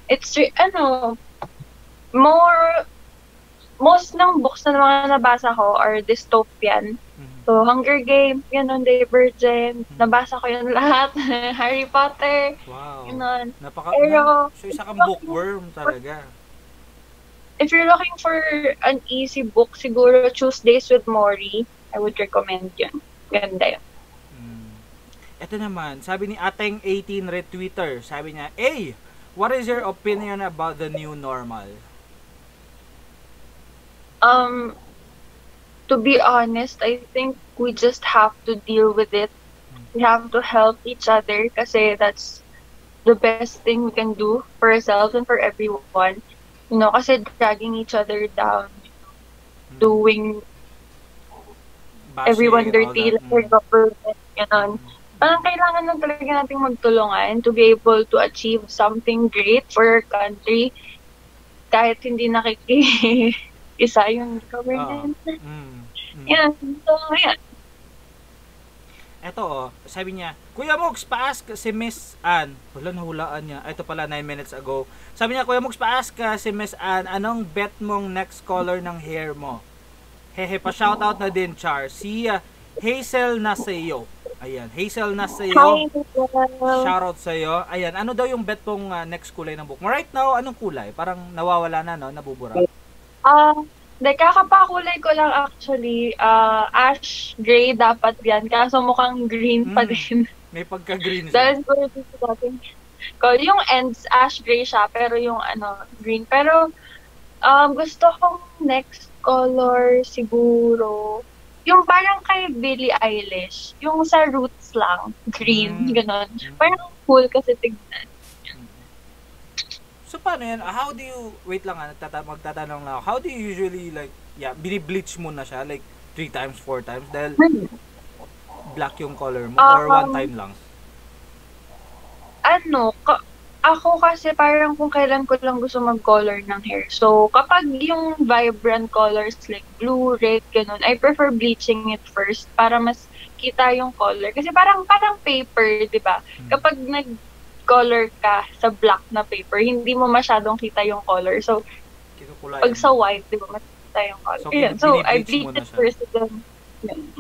It's, ano, more, most ng books na mga nabasa ko are dystopian. So, Hunger Games, ganun, Divergent, nabasa ko yun lahat. Harry Potter, Wow. ganun. Napaka, Pero- so isa kang bookworm talaga. If you're looking for an easy book, siguro Tuesdays with Maury, I would recommend yun. Ganda yun. Mm. Ito naman, sabi ni Ateng 18 retweeter, sabi niya, A, what is your opinion about the new normal? Um, to be honest, I think we just have to deal with it. We have to help each other kasi that's the best thing we can do for ourselves and for everyone. You know, kasi dragging each other down, Mm. doing Bashing everyone dirty, like Mm. government, ganun. Parang kailangan lang talaga nating magtulungan to be able to achieve something great for our country kahit hindi nakiki-isa yung government. Oo. Mm. Yan. So, yan. Ito oh, sabi niya, Kuya Mugs, pa-ask si Miss Ann. Wala, nahulaan niya. Ito pala, 9 minutes ago. Sabi niya, Kuya Mugs, pa-ask ka si Miss Ann, anong bet mong next color ng hair mo? Hehe, pa-shoutout na din, Char. Si ah, Hazel Nasayo. Ayan, Hazel Nasayo. Hi, Nicole. Shoutout sa iyo. Ayan, ano daw yung bet mong ah, next kulay ng book mo? Right now, anong kulay? Parang nawawala na, no? Nabubura. Ah, Hindi, kakapakulay ko lang actually. ah ash gray dapat yan. Kaso mukhang green pa Mm. din. May pagka-green siya. Dahil ating ko, yung ends ash gray siya, pero yung ano, green. Pero um, gusto kong next color siguro, yung parang kay Billie Eilish, yung sa roots lang, green, Mm. ganon. Parang cool kasi tignan. So paano yan? How do you wait lang ah, nagtata- magtatanong lang ako. How do you usually like yeah, bini-bleach mo na siya like three times, four times dahil black yung color mo or one Um, time lang? ano, ka- ako kasi parang kung kailan ko lang gusto mag-color ng hair. So, kapag yung vibrant colors like blue, red, ganun, I prefer bleaching it first para mas kita yung color. Kasi parang parang paper, di ba? Hmm. Kapag nag-color ka sa black na paper, hindi mo masyadong kita yung color. So, Kinukulay. pag sa white, di ba, mas kita yung color. So, Yun. So, I bleach it first. Then, yun.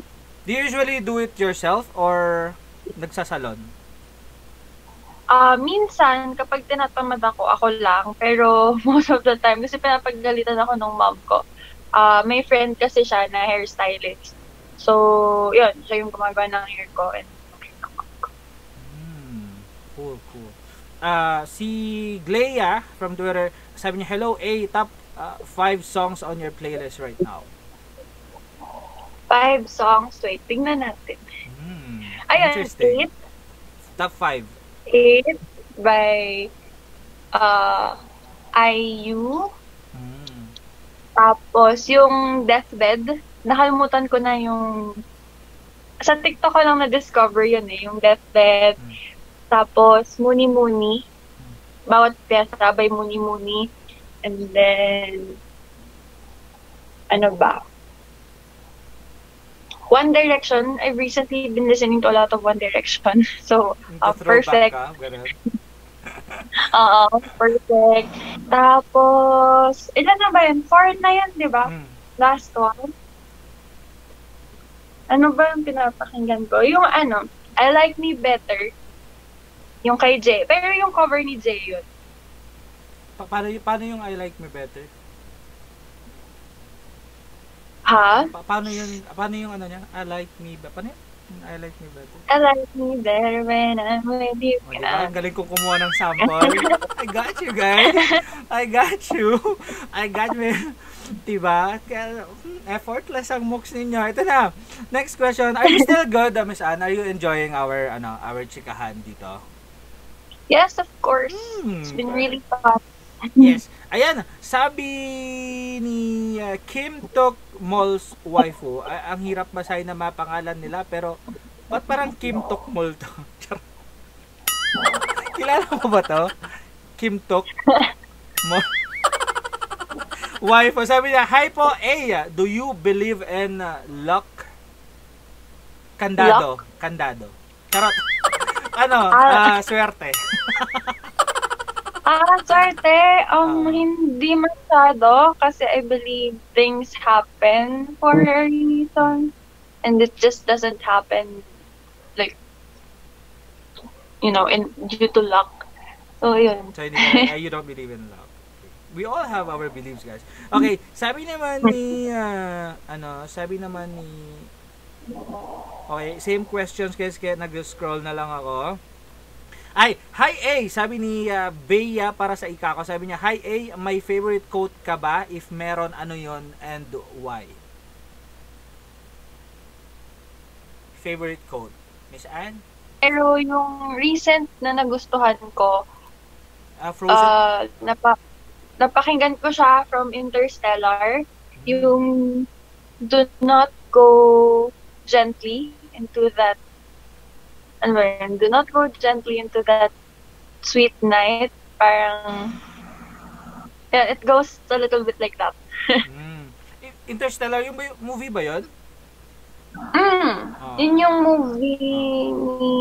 Do you usually do it yourself or nagsasalon? Ah, minsan kapag tinatamad ako, ako lang. Pero most of the time kasi pinapagalitan ako ng mom ko. Ah, may friend kasi siya na hairstylist. So, yun, siya yung gumagawa ng hair ko and ng mom ko. Hmm. Cool, cool. Ah, si Glea from Twitter, sabi niya, Hello, A, top ah, five songs on your playlist right now. Five songs. Wait, tingnan natin. Hmm. Ayan, Interesting. Eight. Top five. Eight by uh, IU. Hmm. Tapos, yung Deathbed, nakalimutan ko na yung... Sa TikTok ko lang na-discover yun eh, yung Deathbed. Hmm. Tapos, Muni Muni. Bawat pyesa by Muni Muni. And then, ano ba? One Direction. I've recently been listening to a lot of One Direction. So, uh, perfect. Oo, perfect. Tapos, ilan na ba yun? Four na yan, di ba? Mm. Last one. Ano ba yung pinapakinggan ko? Yung ano, I Like Me Better. Yung kay Jay. Pero yung cover ni Jay yun. Pa- paano, y- paano yung I like me better? Ha? Pa- paano yung paano yung ano niya? I like me better. Paano yun? Yung I like me better. I like me better when I'm with you. O, diba? Ang galing kong kumuha ng sample. I got you, guys. I got you. I got me. Diba? Kaya, hmm, effortless ang mooks ninyo. Ito na. Next question. Are you still good, uh, Miss Anne? Are you enjoying our, ano, our chikahan dito? Yes, of course. Hmm. It's been really fun. Yes. Ayan, sabi ni uh, Kim Tok Mol's waifu, a- ang hirap basahin na mapangalan nila, pero ba't parang Kim Tok Mol to? Kilala mo ba to? Kim Tok Mol. waifu. Sabi niya, Hi po, A, do you believe in uh, luck? Kandado. Kandado. Charot. Ano, Ah. ah, swerte. Ah, swerte. Um, Ah. hindi masyado kasi I believe things happen for a reason. And it just doesn't happen like, you know, in due to luck. So, yun. So, hindi you don't believe in. Okay. We all have our beliefs, guys. Okay, sabi naman ni, ah, ano, sabi naman ni, okay, same questions, guys, kaya nag-scroll na lang ako. Ay, hi A, sabi ni ah, Bea para sa ikako, sabi niya, hi A, my favorite quote ka ba? If meron, ano yon and why? Favorite quote? Miss Anne? Pero yung recent na nagustuhan ko, Ah, Frozen? uh, napa, napakinggan ko siya from Interstellar. Yung do not go gently into that ano ba yun? Do not go gently into that sweet night. Parang yeah, it goes a little bit like that. Mm. Interstellar, yung ba- movie ba yun? Mm. Ah. Yun yung movie ni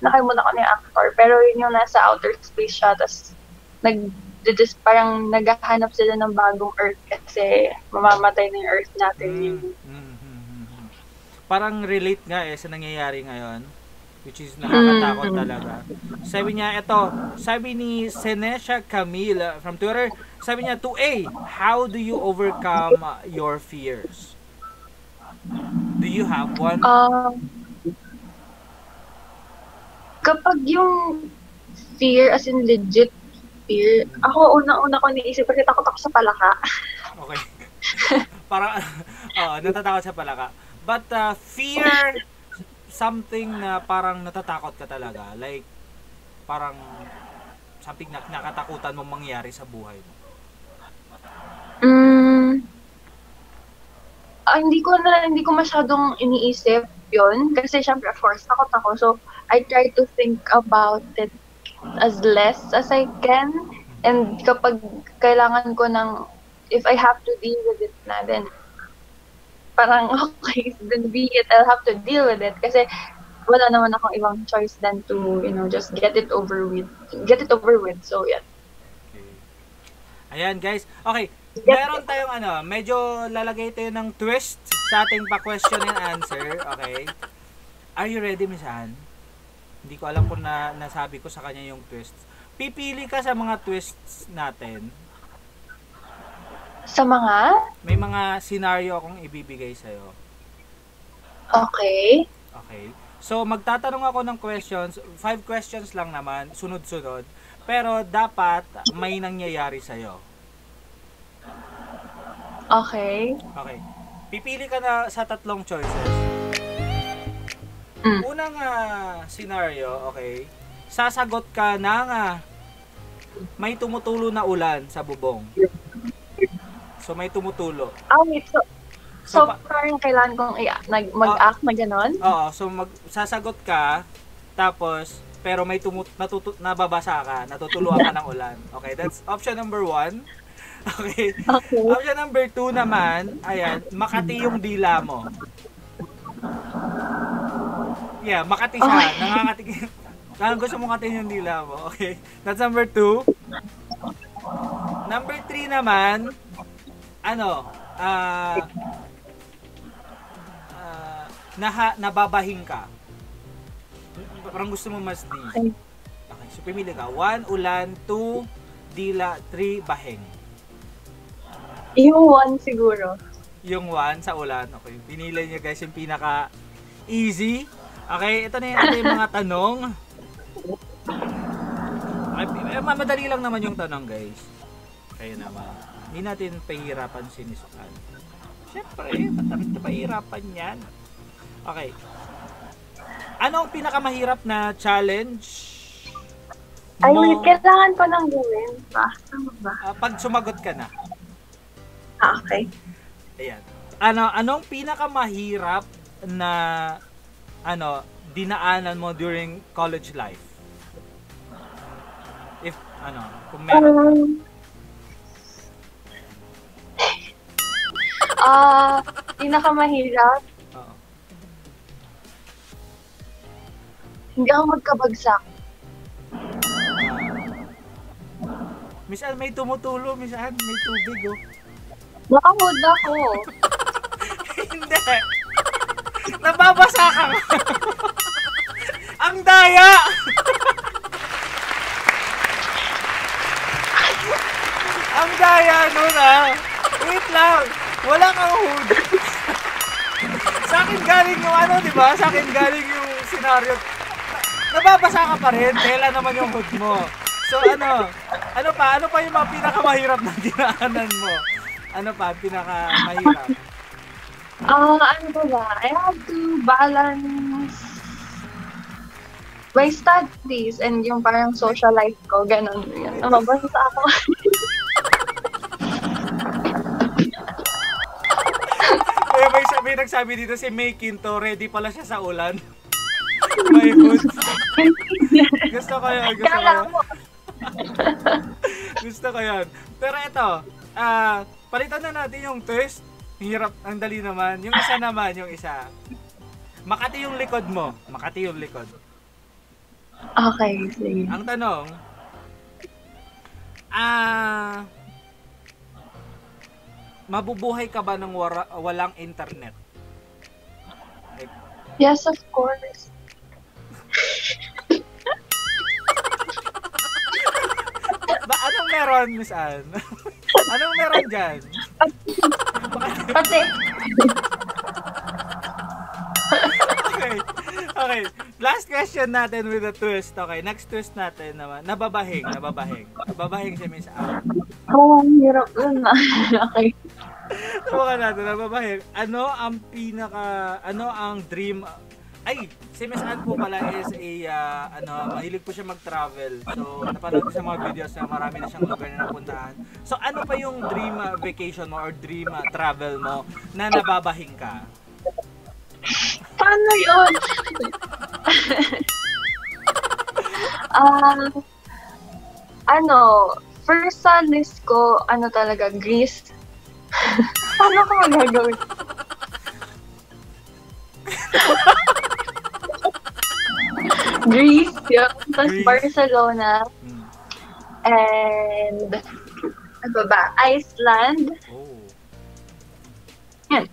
nakalimutan ko na yung actor pero yun yung nasa outer space siya tapos nag just parang naghahanap sila ng bagong Earth kasi mamamatay na yung Earth natin. Mm, Yung, mm. Parang relate nga eh sa nangyayari ngayon which is nakakatakot Mm. talaga. Sabi niya ito, sabi ni Senesha Camille from Twitter, sabi niya, 2A, how do you overcome uh, your fears? Do you have one? Um, kapag yung fear, as in legit fear, ako unang-una ko niisip kasi takot ako sa palaka. Okay. Parang, oo, natatakot sa palaka. But uh, fear, something na parang natatakot ka talaga. Like, parang something na nakatakutan mong mangyari sa buhay mo. Mm, ah, hindi ko na hindi ko masyadong iniisip yon kasi syempre of course takot ako so I try to think about it as less as I can and kapag kailangan ko ng if I have to deal with it na then parang okay then be it I'll have to deal with it kasi wala naman akong ibang choice than to you know just get it over with get it over with so yeah Okay. Ayan, guys. Okay, meron tayong ano, medyo lalagay tayo ng twist sa ating pa-question and answer. Okay? Are you ready, Miss Anne? Hindi ko alam kung na nasabi ko sa kanya yung twist. Pipili ka sa mga twists natin. Sa mga May mga scenario akong ibibigay sa'yo. okay Okay? So, magtatanong ako ng questions. Five questions lang naman, sunod-sunod. Pero, dapat may nangyayari sa'yo. okay Okay. Pipili ka na sa tatlong choices. Mm. Unang ah, scenario, okay. Sasagot ka ng ah, may tumutulo na ulan sa bubong. So may tumutulo. Ah, wait. So, so, So, pa- parang kailangan kong i- nag, mag-act na gano'n? Oo, so mag sasagot ka tapos pero may tumu natutu nababasa ka, natutuluan ka ng ulan. Okay, that's option number one. Okay. Okay. Option number two naman, ayan, Makati yung dila mo. Yeah, Makati siya. Okay. Nangangati. Parang gusto mong katin yung dila mo. Okay. That's number two. Number three naman, ano, ah, ah, naha, nababahing ka. Parang gusto mo mas di. Okay. So pumili ka. One, ulan. Two, dila. Three, baheng. Yung one siguro. Yung one sa ulan. Okay, pinili niyo guys yung pinaka easy. Okay, ito na yung, yung mga tanong. Okay, eh, ma- madali lang naman yung tanong guys. Kaya naman. Hindi natin pahirapan si Miss Ann. Siyempre, ba't natin pahirapan yan? Okay. Ano ang pinakamahirap na challenge? Ay, mo, wait, kailangan ko nang gawin pa. Tama ba? ah, pag sumagot ka na. Ah, okay. Ayan. Ano, anong pinakamahirap na ano, dinaanan mo during college life? If ano, kung meron. Um, Ah, pinakamahirap, Oo. hindi ako magkabagsak. Miss Ann, may tumutulo, Miss Ann, may tubig oh. Nakahood ako. Hindi. Nababasa ka. Ang daya! Ang daya nun ah. Wait lang. Wala kang hood. Sa akin galing yung ano, di ba? Sa akin galing yung scenario. Nababasa ka pa rin. Kailan naman yung hood mo? So ano? Ano pa? Ano pa yung mga pinakamahirap na dinaanan mo? Ano pa? Pinakamahirap? Ah, ano ba ba? I have to balance my studies and yung parang social life ko, ganun. Yan. Nababasa ako. Kaya may, may nagsabi dito si May Quinto, ready pala siya sa ulan. May hood. Gusto ko yun. Gusto ko yun. Gusto ko yun. Pero ito, ah, palitan na natin yung twist. Hirap, ang dali naman. Yung isa naman, yung isa. Makati yung likod mo. Makati yung likod. Okay, sige. Ang tanong, ah, mabubuhay ka ba ng wara, walang internet? Like, Yes, of course. ba, anong meron, Miss Ann? anong meron dyan? Kasi, Okay. Okay. Last question natin with a twist. Okay. Next twist natin naman. Nababahing. Nababahing. Nababahing si Miss Ann. oh, ang hirap na. okay. Subukan natin. Nababahing. Ano ang pinaka... Ano ang dream... Ay, si Miss Ann po pala is a, ah, ano, mahilig po siya mag-travel. So, napanood ko sa mga videos na marami na siyang lugar na napuntahan. So, ano pa yung dream ah, vacation mo or dream ah, travel mo na nababahing ka? Paano yun? Ah, ano, first sa list ko, ano talaga, Greece. Paano ko magagawin? Greece, yun. Tapos Greece. Barcelona, Hmm. and ano ba, Iceland. Oh. Yan.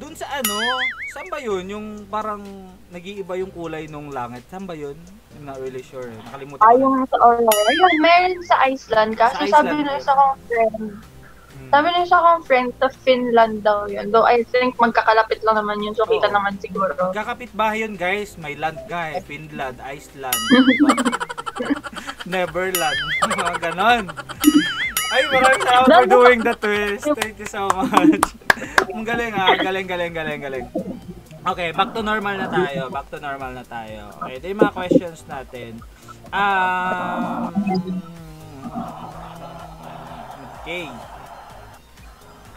Doon sa ano, saan ba yun? Yung parang nag-iiba yung kulay nung langit. Saan ba yun? I'm not really sure. Nakalimutan Ah, ko. yung sa Aurora. Yun, meron sa Iceland. Kasi Sa sabi Iceland, ng eh. isa kong friend, Hmm. sabi ng isa kong friend, sa Finland daw yun. Though I think magkakalapit lang naman yun, so kita naman siguro. Kakapit bahay yun guys. May land eh. Finland, Iceland. diba? Neverland. Mga ganon. Ay, maraming salamat for doing the twist. Thank you so much. Ang galing ah. Galing, galing, galing, galing. Okay, back to normal na tayo. Back to normal na tayo. Okay, ito yung mga questions natin. Um, okay.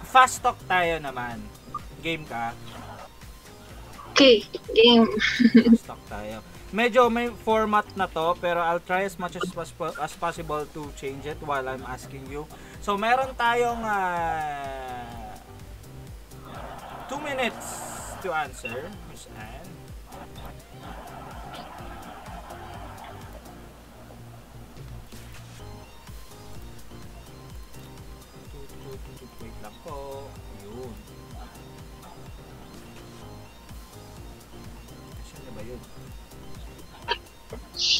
Fast talk tayo naman. Game ka? Okay, game. stock tayo. Medyo may format na to, pero I'll try as much as, pos- as possible to change it while I'm asking you. So, meron tayong ah, two minutes to answer, Miss Anne. Okay,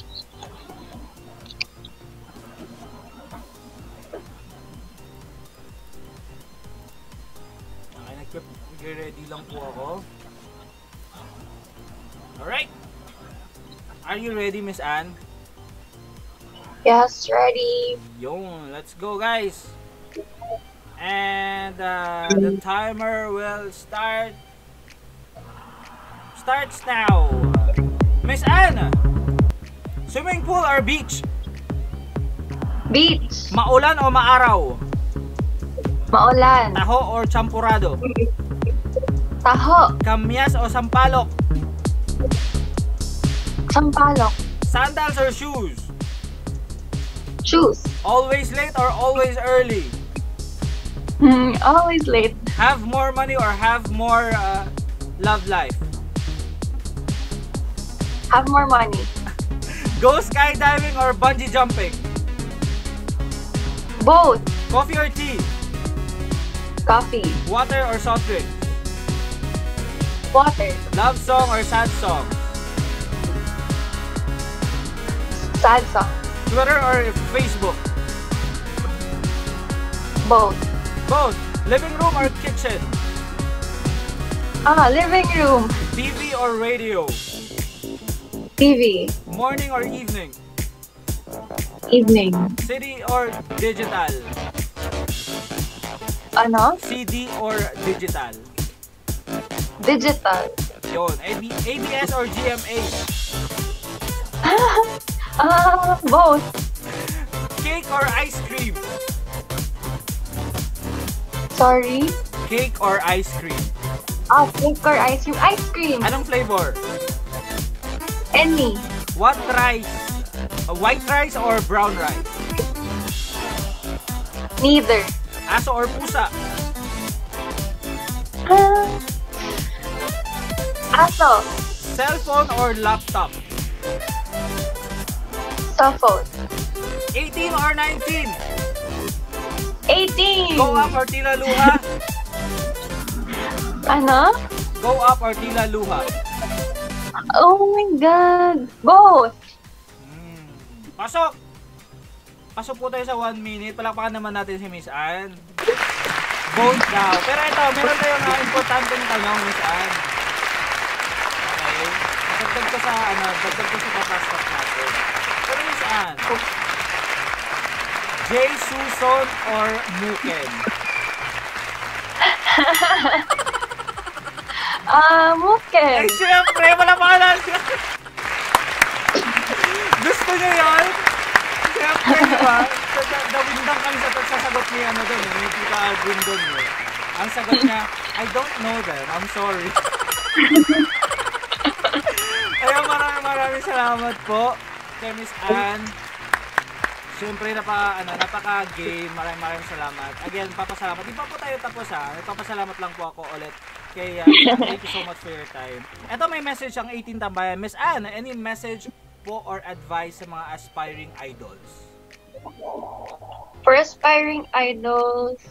nagre-ready lang po ako. Alright! Are you ready, Miss Anne? Yes, ready. Yun, let's go guys! And uh, the timer will start. Starts now. Miss Anne, swimming pool or beach? Beach. Maulan o maaraw? Maulan. Taho or champurado? Taho. Kamyas o sampalok? Sampalok. Sandals or shoes? Shoes. Always late or always early? Hmm, always late. Have more money or have more uh, love life? Have more money. Go skydiving or bungee jumping? Both. Coffee or tea? Coffee. Water or soft drink? Water. Love song or sad song? Sad song. Twitter or Facebook? Both. Both. Living room or kitchen? Ah, living room. TV or radio? TV. Morning or evening? Evening. City or digital? Ano? CD or digital? Digital. Yun. AB- ABS or GMA? Ah, both. Cake or ice cream? Sorry. Cake or ice cream? Ah, cake or ice cream? Ice cream. Anong flavor? Any. What rice? Uh, white rice or brown rice? Neither. Aso or pusa? Ah. Aso. Cellphone or laptop? Cell phone. 18 or 19? 18. Go up or tila luha? Ano? Go up or tila luha? Oh my God. Both. Hmm. Pasok! Pasok po tayo sa 1 minute. Palakpakan naman natin si Miss Anne. Vote daw. Pero ito, meron tayong uh, importanteng tanong, Miss Anne. Okay? Dagdag ko sa, ano, dagdag ko sa kapastak natin. Pero Miss Anne, Jay Suson or Muken? Ah, Eh, Muken. syempre, wala pa na. Gusto niyo yun? Syempre, di ba? Da- da- Dawindang kami sa sasagot ni ano doon, eh, ni Tita Alvin doon. Eh. Ang sagot niya, I don't know them. I'm sorry. Kaya maraming maraming salamat po kay Miss Anne. Siyempre, napa, ano, napaka-game. Maraming maraming salamat. Again, papasalamat. Di pa po tayo tapos ha. Nagpapasalamat lang po ako ulit kay uh, Thank you so much for your time. Ito may message ang 18 tambayan. Miss Anne, any message po or advice sa mga aspiring idols? For aspiring idols,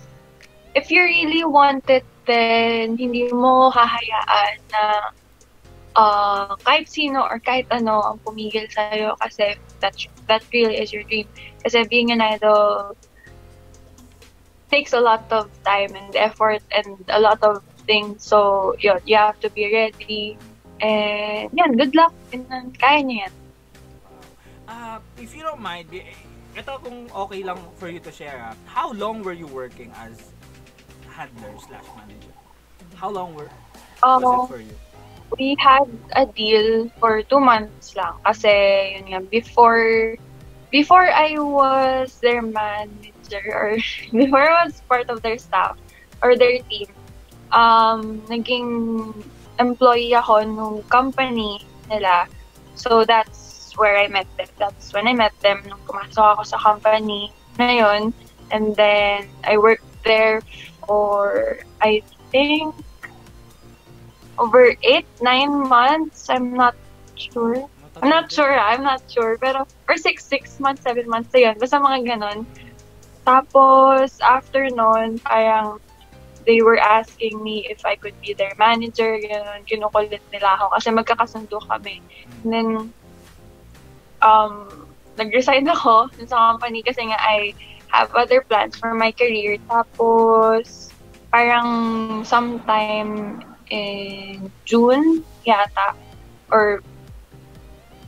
if you really want it, then hindi mo hahayaan na uh, kahit sino or kahit ano ang pumigil sa'yo kasi that, that really is your dream. Kasi being an idol takes a lot of time and effort and a lot of things. So, yun, you have to be ready. And yan, good luck. And, kaya niya yan. Uh, if you don't mind, ito kung okay lang for you to share, ah, how long were you working as handler slash manager? How long were, was Um, it for you? We had a deal for two months lang. Kasi, yun nga, before, before I was their manager or before I was part of their staff or their team, um, naging employee ako nung company nila. So, that's where I met them. That's when I met them nung pumasok ako sa company na yun. And then I worked there for I think over eight, nine months. I'm not sure. I'm not sure, ah, I'm not sure. Pero, or six, six months, seven months, so yun. Basta mga ganon. Tapos, after nun, parang, they were asking me if I could be their manager, ganon. Kinukulit nila ako kasi magkakasundo kami. And then, um, nag-resign ako sa company kasi nga I have other plans for my career. Tapos, parang sometime in June yata, or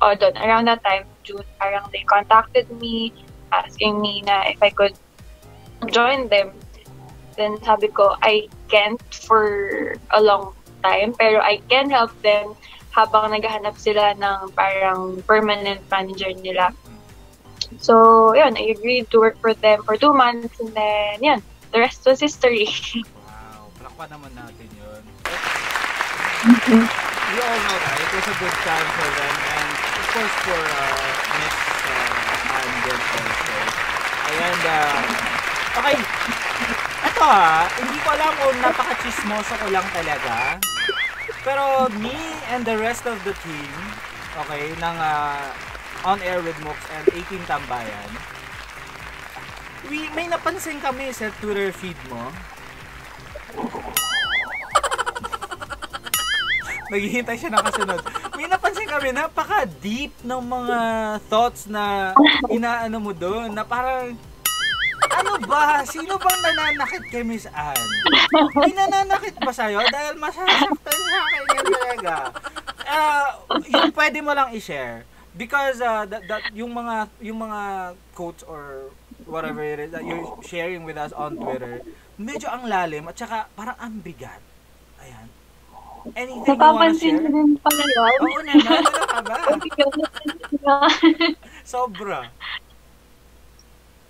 oh, doon, around that time, June, parang they contacted me, asking me na if I could join them. Then sabi ko, I can't for a long time, pero I can help them habang naghahanap sila ng parang permanent manager nila. So, yun, I agreed to work for them for two months and then, yun, the rest was history. Wow, palakpan naman natin yun. We all know that it was a good time for them and of course for uh, Miss uh, Anden also. And uh, okay, ito ha, hindi ko alam kung napaka-chismoso ko lang talaga. Pero me and the rest of the team, okay, ng uh, On Air with Mooks and 18 Tambayan, we, may napansin kami sa Twitter feed mo. Naghihintay siya ng kasunod. May napansin kami, napaka-deep ng mga thoughts na inaano mo doon. Na parang, ano ba? Sino bang nananakit kay Miss Anne? May nananakit ba sa'yo? Dahil masasaktan sa akin yan talaga. Ah, yung pwede mo lang i-share. Because uh, that, that, yung mga yung mga quotes or whatever it is that you're sharing with us on Twitter, medyo ang lalim at saka parang ang. Anything you wanna share? din pala yun. Oo ano ka ba? Sobra.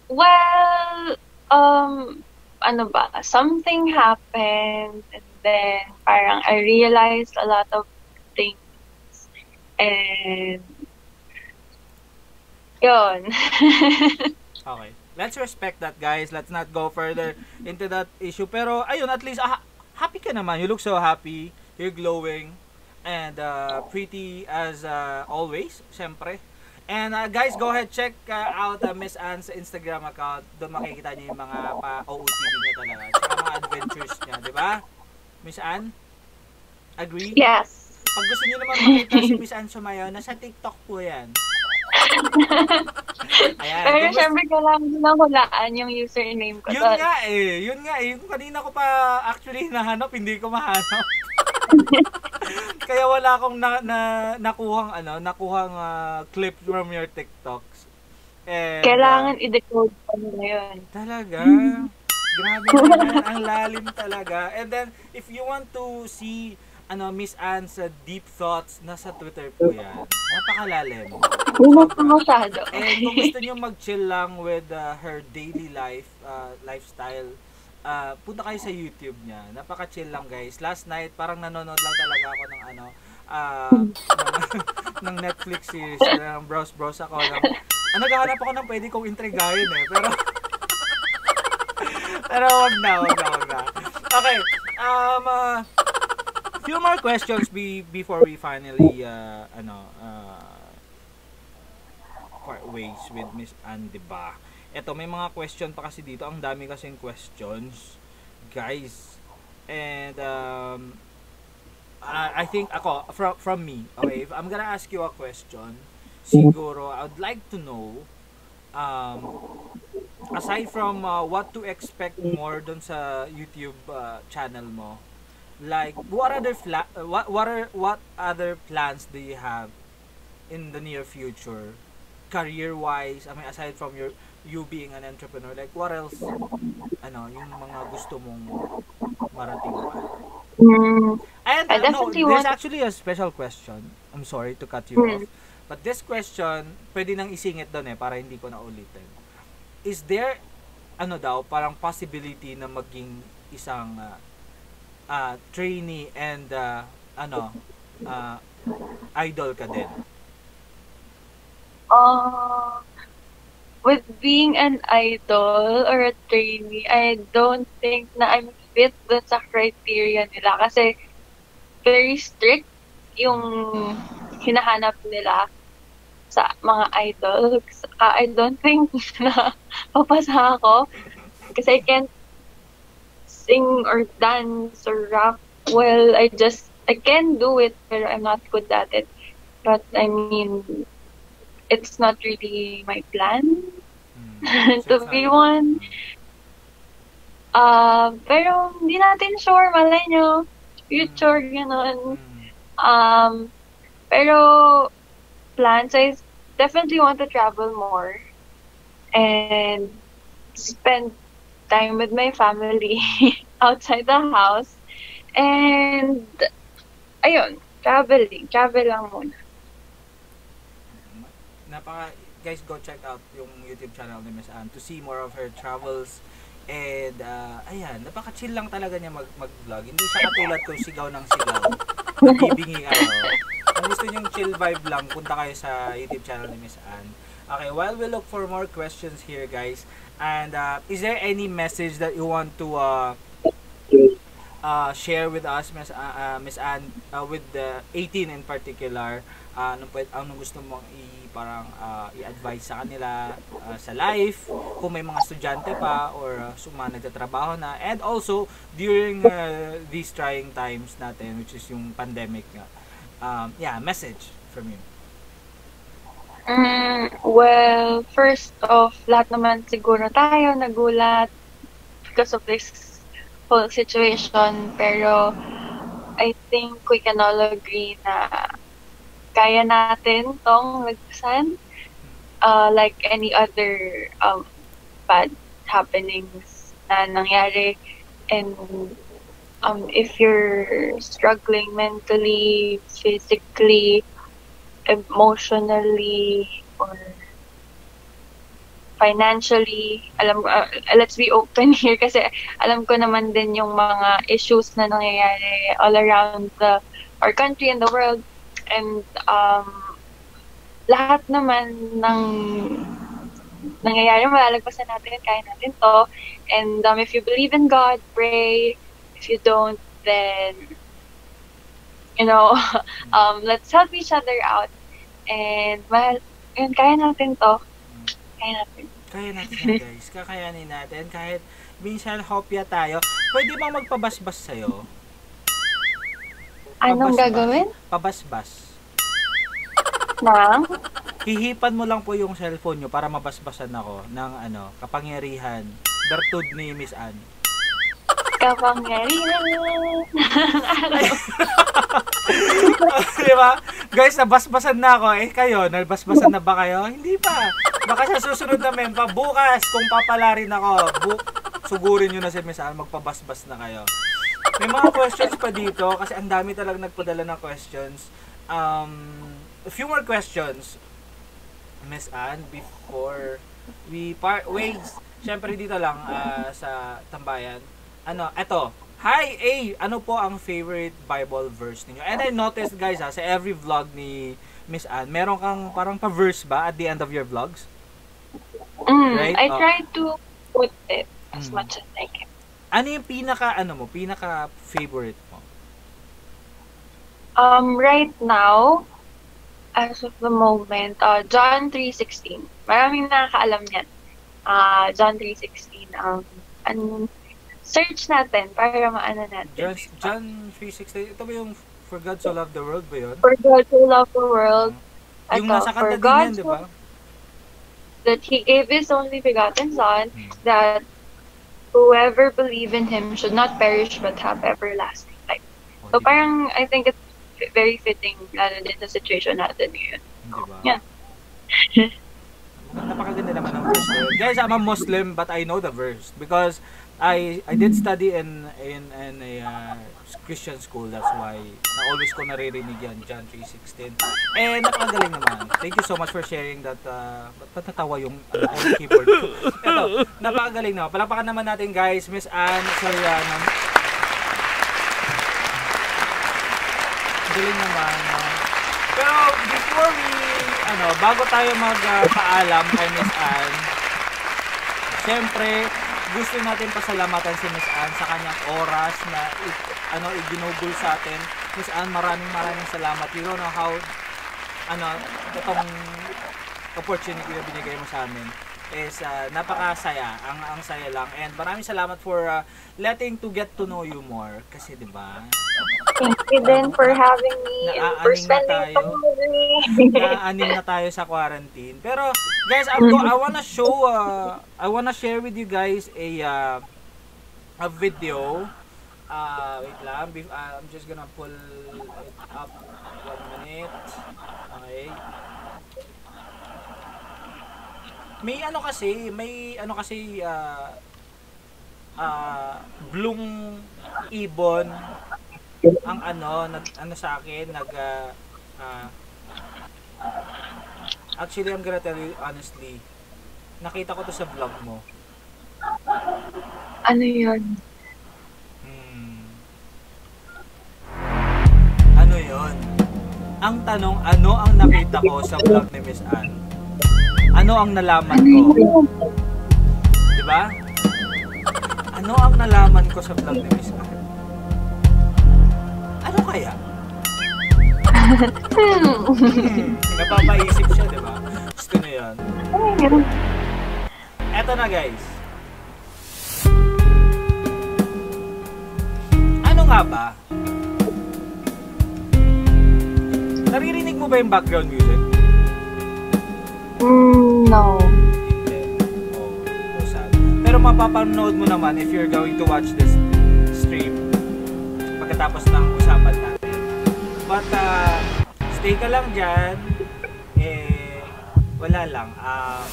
well, um, ano ba, something happened and then parang I realized a lot of things and yun. Okay. Let's respect that, guys. Let's not go further into that issue. Pero, ayun, at least, ah, happy ka naman. You look so happy. You're glowing. And uh, pretty as uh, always, syempre. And uh, guys, go ahead, check uh, out uh, Miss Anne's Instagram account. Doon makikita niyo yung mga pa-OOTD niya talaga. Tsaka mga adventures niya, di ba? Miss Anne? Agree? yes. Pag gusto niyo naman makita si Miss Anne Sumayo, nasa TikTok po yan. Ayan. Pero gusto- syempre kailangan ako hulaan yung username ko Yun doon. nga eh, yun nga eh. Yung kanina ko pa actually nahanap, hindi ko mahanap. Kaya wala akong na, na, nakuhang ano, nakuhang ah, clip from your TikToks. And, Kailangan ah, i-decode ko na yun. talaga. Grabe naman, ang lalim talaga. And then, if you want to see ano, Miss Anne's uh, deep thoughts, nasa Twitter po yan. Napakalalim. Pa masyado. And kung gusto niyo mag-chill lang with uh, her daily life, uh, lifestyle, uh, punta kayo sa YouTube niya. Napaka-chill lang guys. Last night, parang nanonood lang talaga ako ng ano, uh, ng, ng Netflix series. Uh, browse-browse ako. Ng, ah, naghahanap ako ng pwede kong intrigahin eh. Pero, pero wag na, wag na, wag na. Okay. Um, uh, few more questions be, before we finally, uh, ano, uh, part ways with Miss Anne, diba? Eto, may mga question pa kasi dito. Ang dami kasing questions. Guys. And, um, I, I think ako, from, from me, okay, if I'm gonna ask you a question, siguro, I would like to know, um, aside from uh, what to expect more dun sa YouTube uh, channel mo, like what other fla- what what are what other plans do you have in the near future career wise I mean aside from your you being an entrepreneur? Like what else ano yung mga gusto mong marating pa Mm, and I uh, no definitely there's want- actually a special question. I'm sorry to cut you Hmm. off. But this question pwede nang isingit doon eh para hindi ko na ulitin is there ano daw parang possibility na maging isang uh, uh, trainee and uh, ano uh, idol ka din? Uh, with being an idol or a trainee, I don't think na I'm fit dun sa criteria nila kasi very strict yung hinahanap nila sa mga idol. I don't think na papasa ako kasi I can't sing or dance or rap well. I just, I can do it pero I'm not good at it. But I mean, it's not really my plan Mm. to be one. Uh, pero hindi natin sure, malay nyo, future, gano'n. Mm. Um, pero plans, I definitely want to travel more and spend time with my family outside the house. And, ayun, traveling. Travel lang muna. Napaka guys go check out yung YouTube channel ni Miss Anne to see more of her travels. And uh, ayan napaka chill lang talaga niya mag mag-vlog. Hindi siya katulad ko sigaw ng sigaw. Nabibingi kayo kung gusto niyo chill vibe lang punta kayo sa YouTube channel ni Miss Anne okay while we look for more questions here guys and uh, is there any message that you want to uh, uh, share with us Miss uh, uh, Miss Anne uh, with the 18 in particular uh, anong, pwede, anong gusto mong i parang uh, i-advise sa kanila uh, sa life? Kung may mga estudyante pa or uh, suma nagtatrabaho na. And also during uh, these trying times natin which is yung pandemic nga um, yeah message from you. Mm, well, first off, lahat naman siguro tayo nagulat because of this whole situation. Pero I think we can all agree na kaya natin tong lagpasan. Uh, like any other um, bad happenings na nangyari. And um, if you're struggling mentally, physically, emotionally or financially alam uh, let's be open here kasi alam ko naman din yung mga issues na nangyayari all around the our country and the world and um lahat naman ng nangyayari malalagpasan natin kaya natin to. And um, if you believe in God pray. If you don't then you know um let's help each other out. And well yun kaya natin to. Kaya natin. Kaya natin guys. Kakayanin natin. Kahit minsan hopya tayo. Pwede bang magpabasbas sa'yo anong Pabasbas. gagawin pabasbas nang hihipan mo lang po yung cellphone nyo para mabasbasan ako ng ano kapangyarihan bertud ni Miss Anne kapangyarihan Di ba? Guys, nabasbasan na ako. Eh, kayo, nabasbasan na ba kayo? Hindi pa. Baka sa susunod na mempa, bukas, kung papalarin ako, bu- sugurin nyo na si Miss Anne, magpabasbas na kayo. May mga questions pa dito, kasi ang dami talagang nagpadala ng questions. Um, a few more questions, Miss Anne, before we part ways. Siyempre dito lang ah, sa tambayan. Ano, eto. Hi, A! Ano po ang favorite Bible verse ninyo? And I noticed guys ha, sa every vlog ni Miss Anne, meron kang parang pa-verse ba at the end of your vlogs? mm, Right? I Oh. try to put it as Mm. much as I can Ano yung pinaka, ano mo, pinaka favorite mo? um right now as of the moment uh, John 3:16 maraming nakakaalam yan uh, John 3:16 um an search natin para maano natin John, John 3.16, ito ba yung For God So Loved the World ba yun? For God so loved the world Yung Ito, nasa kanta din yan, di ba? that He gave His only begotten Son Hmm. that whoever believe in Him should not perish but have everlasting life. So parang I think it's very fitting lalo din sa situation natin ngayon. Di ba? Yeah. Napakaganda naman ng verse. Guys, I'm a Muslim but I know the verse because I I did study in in in a uh, Christian school. That's why na always ko naririnig yan, John 3.16. And napakagaling naman. Thank you so much for sharing that. Uh, ba't ba't natawa yung ano, yung keyboard ko? Ito, napakagaling naman. Palakpakan naman natin guys, Miss Anne Soriano. Galing naman. Pero before we, ano, bago tayo magpaalam kay Miss Anne, Siyempre, gusto natin pasalamatan si Miss Anne sa kanyang oras na ano iginugol sa atin. Miss Anne, maraming maraming salamat. You don't know how ano itong opportunity na binigay mo sa amin is uh, napakasaya. Ang ang saya lang. And maraming salamat for uh, letting to get to know you more kasi 'di ba? Thank you din for having me and for spending tayo. time with me. Naanim na tayo sa quarantine. Pero guys, I'm go I wanna show uh, I wanna share with you guys a uh, a video. Uh, wait lang. Uh, I'm just gonna pull it up one minute. Okay. May ano kasi, may ano kasi uh, uh, Bloom Ibon ang ano, nag, ano sa akin, nag uh, uh, Actually, I'm gonna tell you honestly. Nakita ko to sa vlog mo. ano yun? Ano yon? Ang tanong, ano ang nakita ko sa vlog ni Miss Anne? Ano ang nalaman ko? Di ba? Ano ang nalaman ko sa vlog ni Miss Anne? Ano kaya? Hmm, napapaisip siya, di ba? Gusto niya yan. Eto na guys. Ano nga ba? Naririnig mo ba yung background music? Mm, no. Oh, sad. Pero mapapanood mo naman if you're going to watch this stream pagkatapos ng usapan natin. But uh, stay ka lang dyan. Eh, wala lang. Um,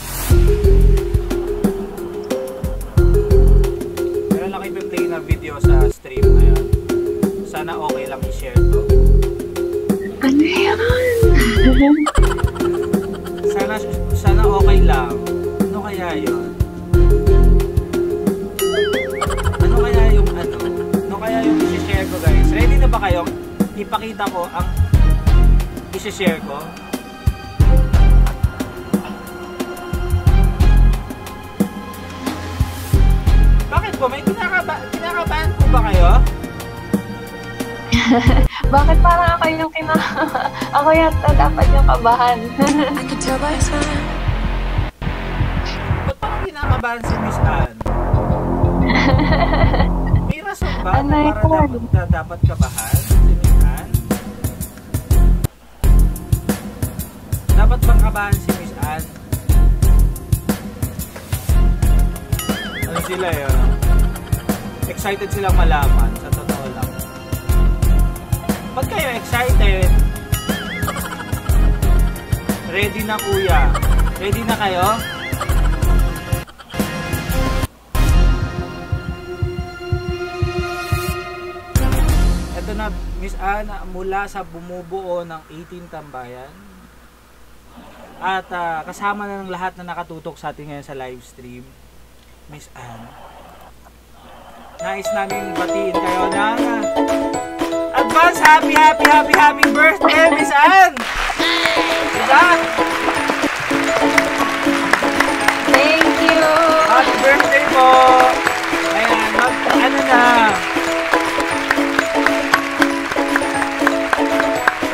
meron lang ipi-play na video sa stream ngayon. Sana okay lang i-share to. Ano yan? Sana sana okay lang. Ano kaya 'yon? Ano kaya yung ano? Ano kaya yung i-share ko guys? Ready na ba kayo? Ipakita ko ang i-share ko. Bakit po? May kinakaba kinakabahan po ba kayo? Bakit parang ako yung kina... ako yata dapat yung kabahan. I can tell by his smile. Ba't parang kinakabahan si Miss Anne? May rason ba Ano na para dapat, na dapat kabahan si Miss Anne? Dapat bang kabahan si Miss Anne? Ano sila yun? Excited silang malaman, sa. Pag kayo excited, ready na kuya. Ready na kayo? Ito na, Miss Anna, mula sa bumubuo ng 18 tambayan. At ah, kasama na ng lahat na nakatutok sa atin ngayon sa live stream. Miss Ann. Nais namin batiin kayo ng advance happy, happy, happy, happy birthday, Miss Ann! Diba? Thank you! Happy birthday po! Ayan, mag, ano na.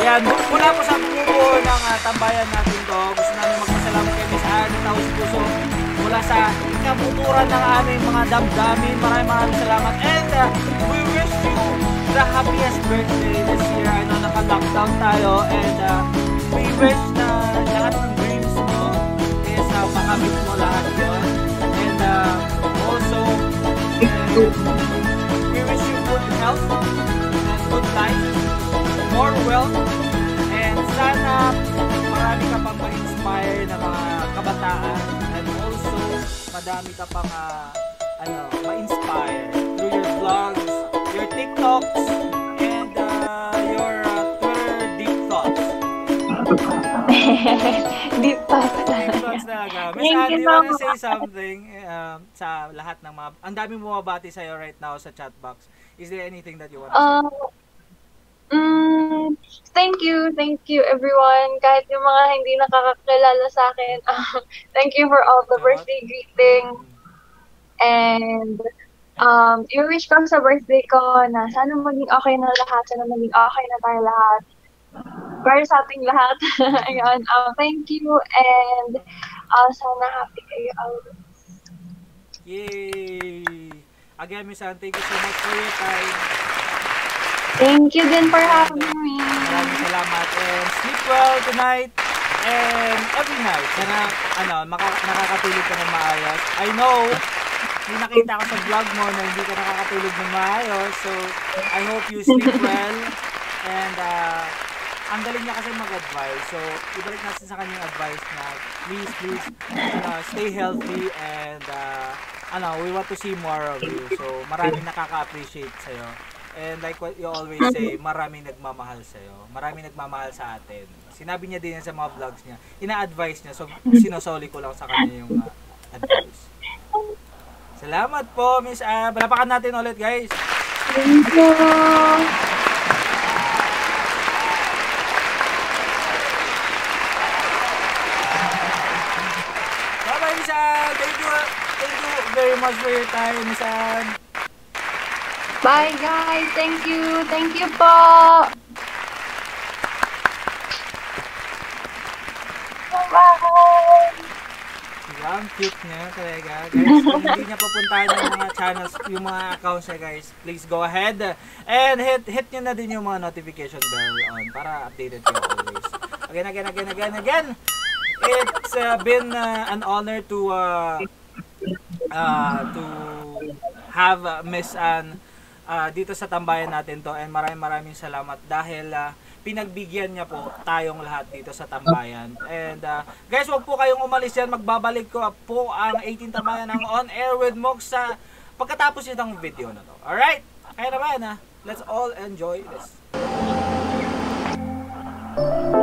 Ayan, mula po sa bumubuo ng ah, tambayan natin to, gusto namin magpasalamat kay Miss Anne Taos Puso mula sa ikabuturan ng aming mga damdamin. Maraming maraming salamat. And uh, we wish you the happiest birthday this year. Know naka-lockdown tayo and uh, we wish na lahat ng dreams mo is uh, makamit mo lahat yun. And uh, also, uh, we wish you good health and good life, more wealth, and sana marami ka pang ma-inspire na mga kabataan and also madami ka pang uh, ano, ma-inspire through your vlogs, TikToks, and uh, your uh, Twitter deep thoughts. Deep Deep talaga. thoughts talaga. Miss Thank Anne, you wanna say something um, sa lahat ng mga, ang dami bumabati sa'yo right now sa chat box. Is there anything that you wanna say? Um, mm, thank you, thank you everyone. Kahit yung mga hindi nakakakilala sa akin, thank you for all the birthday greetings. And um, i-wish ko sa birthday ko na sana maging okay na lahat, sana maging okay na tayo lahat. Para sa ating lahat. Ayun, um, thank you and uh, sana happy kayo always. Yay! Again, Miss Ann, thank you so much for your time. Thank you din for having me. Maraming salamat and sleep well tonight and every night. Sana, ano, maka, nakakatulog ka ng maayos. I know, may nakita ko sa vlog mo na hindi ka nakakatulog ng maayos. So, I hope you sleep well. And, uh, ang galing niya kasi mag-advise. So, ibalik natin sa kanyang advice na please, please, uh, stay healthy and, uh, ano, we want to see more of you. So, maraming nakaka-appreciate sa'yo. And like what you always say, maraming nagmamahal sa'yo. Maraming nagmamahal sa atin. Sinabi niya din yan sa mga vlogs niya. Ina-advise niya. So, sinosoli ko lang sa kanya yung uh, advice. Salamat po, Miss Ab. Palapakan natin ulit, guys. Thank you. Bye-bye, Miss Ab. Thank you. Thank you very much for your time, Miss Ab. Bye guys. Thank you. Thank you po. Bye. Ang cute niya talaga. Guys, kung hindi niya papuntahan yung mga channels, yung mga accounts niya guys, please go ahead and hit hit niyo na din yung mga notification bell on para updated kayo always. Again, again, again, again, again. It's uh, been uh, an honor to uh, uh, to have uh, Miss Ann uh, dito sa tambayan natin to and maraming maraming salamat dahil uh, pinagbigyan niya po tayong lahat dito sa tambayan. And uh, guys, wag po kayong umalis yan. Magbabalik ko po ang 18 tambayan ng On Air with Mox sa pagkatapos nitong video na to. Alright? Kaya naman ha. Let's all enjoy this. Thank you.